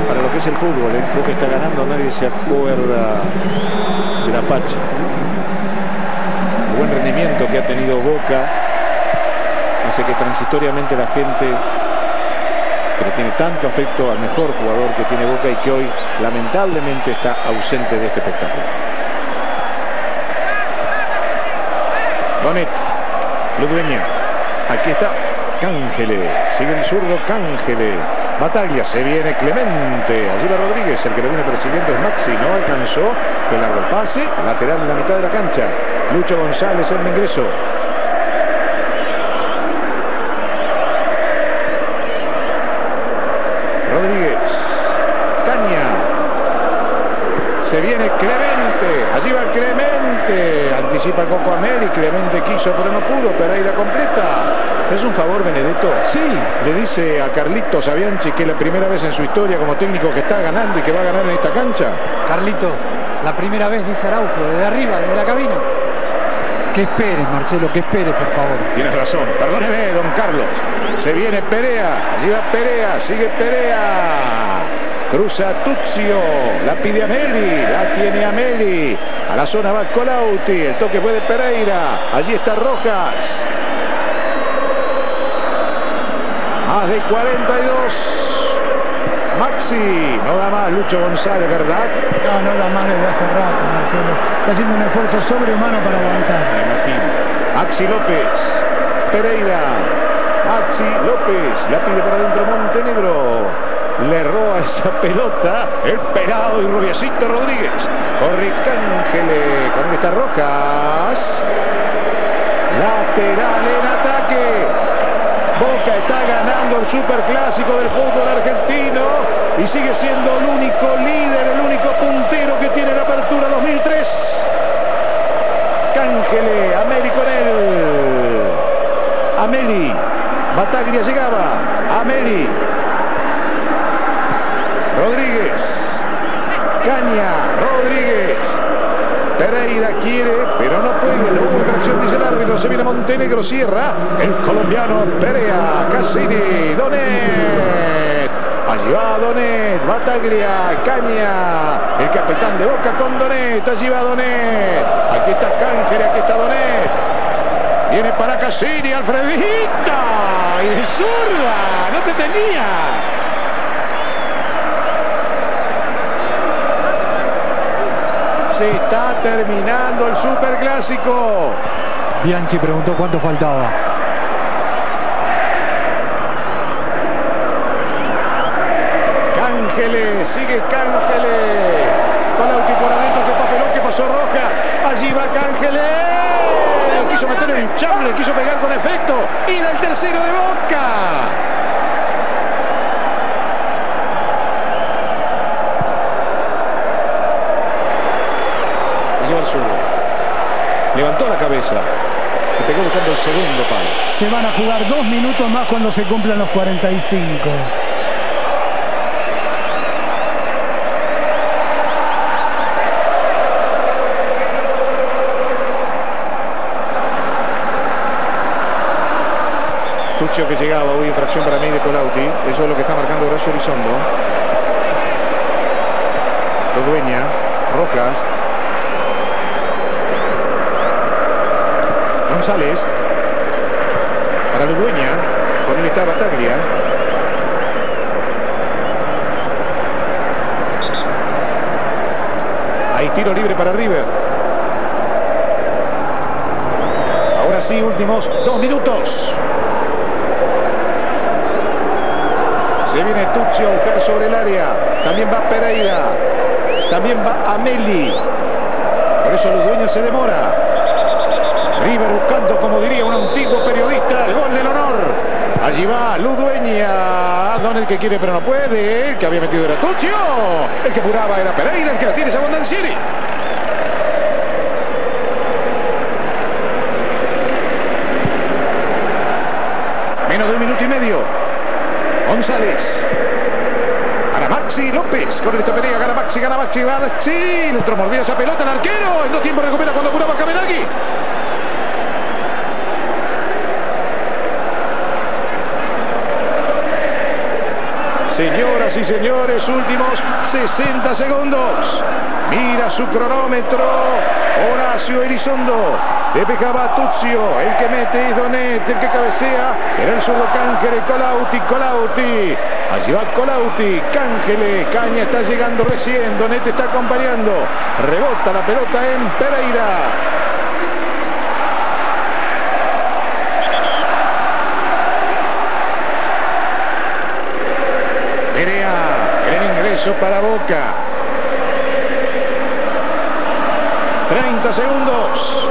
Speaker 1: Para lo que es el fútbol, el Boca está ganando, nadie se acuerda del Apache. Buen rendimiento que ha tenido Boca. Hace que transitoriamente la gente pero tiene tanto afecto al mejor jugador que tiene Boca y que hoy lamentablemente está ausente de este espectáculo. Donet, Ludveña, aquí está Cángele, sigue el zurdo Cángele, Bataglia, se viene Clemente, allí va Rodríguez, el que lo viene persiguiendo es Maxi, no alcanzó, el largo pase, lateral en la mitad de la cancha, Lucho González en el ingreso, Se viene Clemente. Allí va Clemente. Anticipa el poco a Meli. Clemente quiso pero no pudo. Pereira completa. ¿Es un favor, Benedetto?
Speaker 4: Sí.
Speaker 1: Le dice a Carlito Sabianchi que es la primera vez en su historia como técnico que está ganando y que va a ganar en esta cancha.
Speaker 4: Carlito, la primera vez, dice Araujo, desde arriba, desde la cabina. Que espere, Marcelo, que espere, por favor.
Speaker 1: Tienes razón. Perdóneme, don Carlos. Se viene Perea. Allí va Perea. Sigue Perea. Cruza Tuzio, la pide a Meli, la tiene a Meli. A la zona va Colauti, el toque fue de Pereira. Allí está Rojas. Más de 42. No da más Lucho González, ¿verdad?
Speaker 3: No, no da más desde hace rato, Marcelo. Está haciendo un esfuerzo sobrehumano para aguantar.
Speaker 1: Me imagino. Maxi López, Pereira, Maxi López, la pide para adentro Montenegro le roba esa pelota el pelado y rubiecito Rodríguez. Corre Cángele, con estas Rojas. Lateral en ataque. Boca está ganando el superclásico del fútbol argentino y sigue siendo el único líder, el único puntero que tiene la apertura 2003. Cángele, Américo en él. Ameli, Bataglia llegaba. Ameli, Rodríguez. Caña, Rodríguez. Pereira quiere, pero no puede. La única infracción dice el árbitro. Se viene Montenegro, cierra. El colombiano Perea, Cassini, Donet. Allí va Donet, Bataglia, Caña. El capitán de Boca con Donet. Allí va Donet. Aquí está Cángel, aquí está Donet. Viene para Cassini, Alfredita. Y de zurda. No te tenía. Se está terminando el superclásico.
Speaker 4: Bianchi preguntó cuánto faltaba.
Speaker 1: Cángeles, sigue Cángeles. Con por adentro, que papelón que pasó Roja. Allí va Cángeles. Quiso meter un chable, quiso pegar con efecto. Y del tercero de Boca. Levantó la cabeza y pegó buscando el segundo palo.
Speaker 3: Se van a jugar dos minutos más cuando se cumplan los 45.
Speaker 1: Que llegaba, hubo infracción para mí de Colauti. Eso es lo que está marcando Horacio Elizondo. Dueña, Rojas, González. Para Ludueña. Con él está Bataglia. Hay tiro libre para River. Ahora sí, últimos dos minutos. Se viene Tuccio a buscar sobre el área. También va Pereira. También va Ameli. Por eso Ludueña se demora. River buscando, como diría un antiguo periodista, el gol del honor. Allí va Ludueña. Don el que quiere pero no puede. El que había metido era Tuccio. El que apuraba era Pereira. El que la tiene es Abondancieri. Menos de un minuto y medio. González. Para Maxi López. Con esta pelea gana Maxi, gana Maxi, gana Maxi. Le mordía esa pelota el arquero. En dos tiempos recupera cuando apuraba Cabenagui. Señoras y señores, últimos 60 segundos. Mira su cronómetro. Horacio Elizondo. Despejaba Tuzio. El que mete es Donet. El que cabecea era el zurdo Cángele. Colauti. Colauti. Allí va Colauti. Cángele. Caña está llegando recién. Donet está acompañando. Rebota la pelota en Pereira. para Boca. 30 segundos.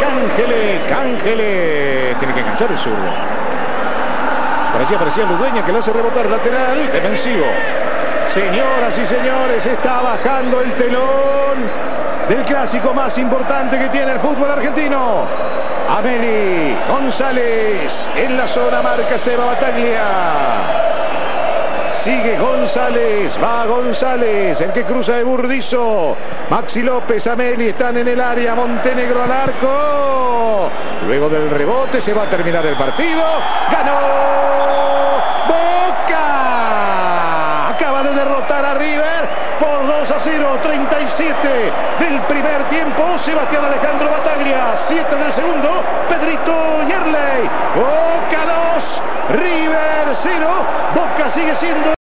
Speaker 1: Cángele, Cángele. Tiene que enganchar el zurdo. Por allí aparecía Ludueña que le hace rebotar lateral. Defensivo. Señoras y señores, está bajando el telón del clásico más importante que tiene el fútbol argentino. Ameli González en la zona marca Seba Bataglia. Sigue González, va González, el que cruza de Burdizo. Maxi López, Ameli están en el área, Montenegro al arco. Luego del rebote se va a terminar el partido. ¡Ganó! ¡Boca! Acaba de derrotar a River por 2 a 0, 37 del primer tiempo. Sebastián Alejandro Bataglia, 7 del segundo. Pedrito Yerley. Boca 2, River 0. Boca sigue siendo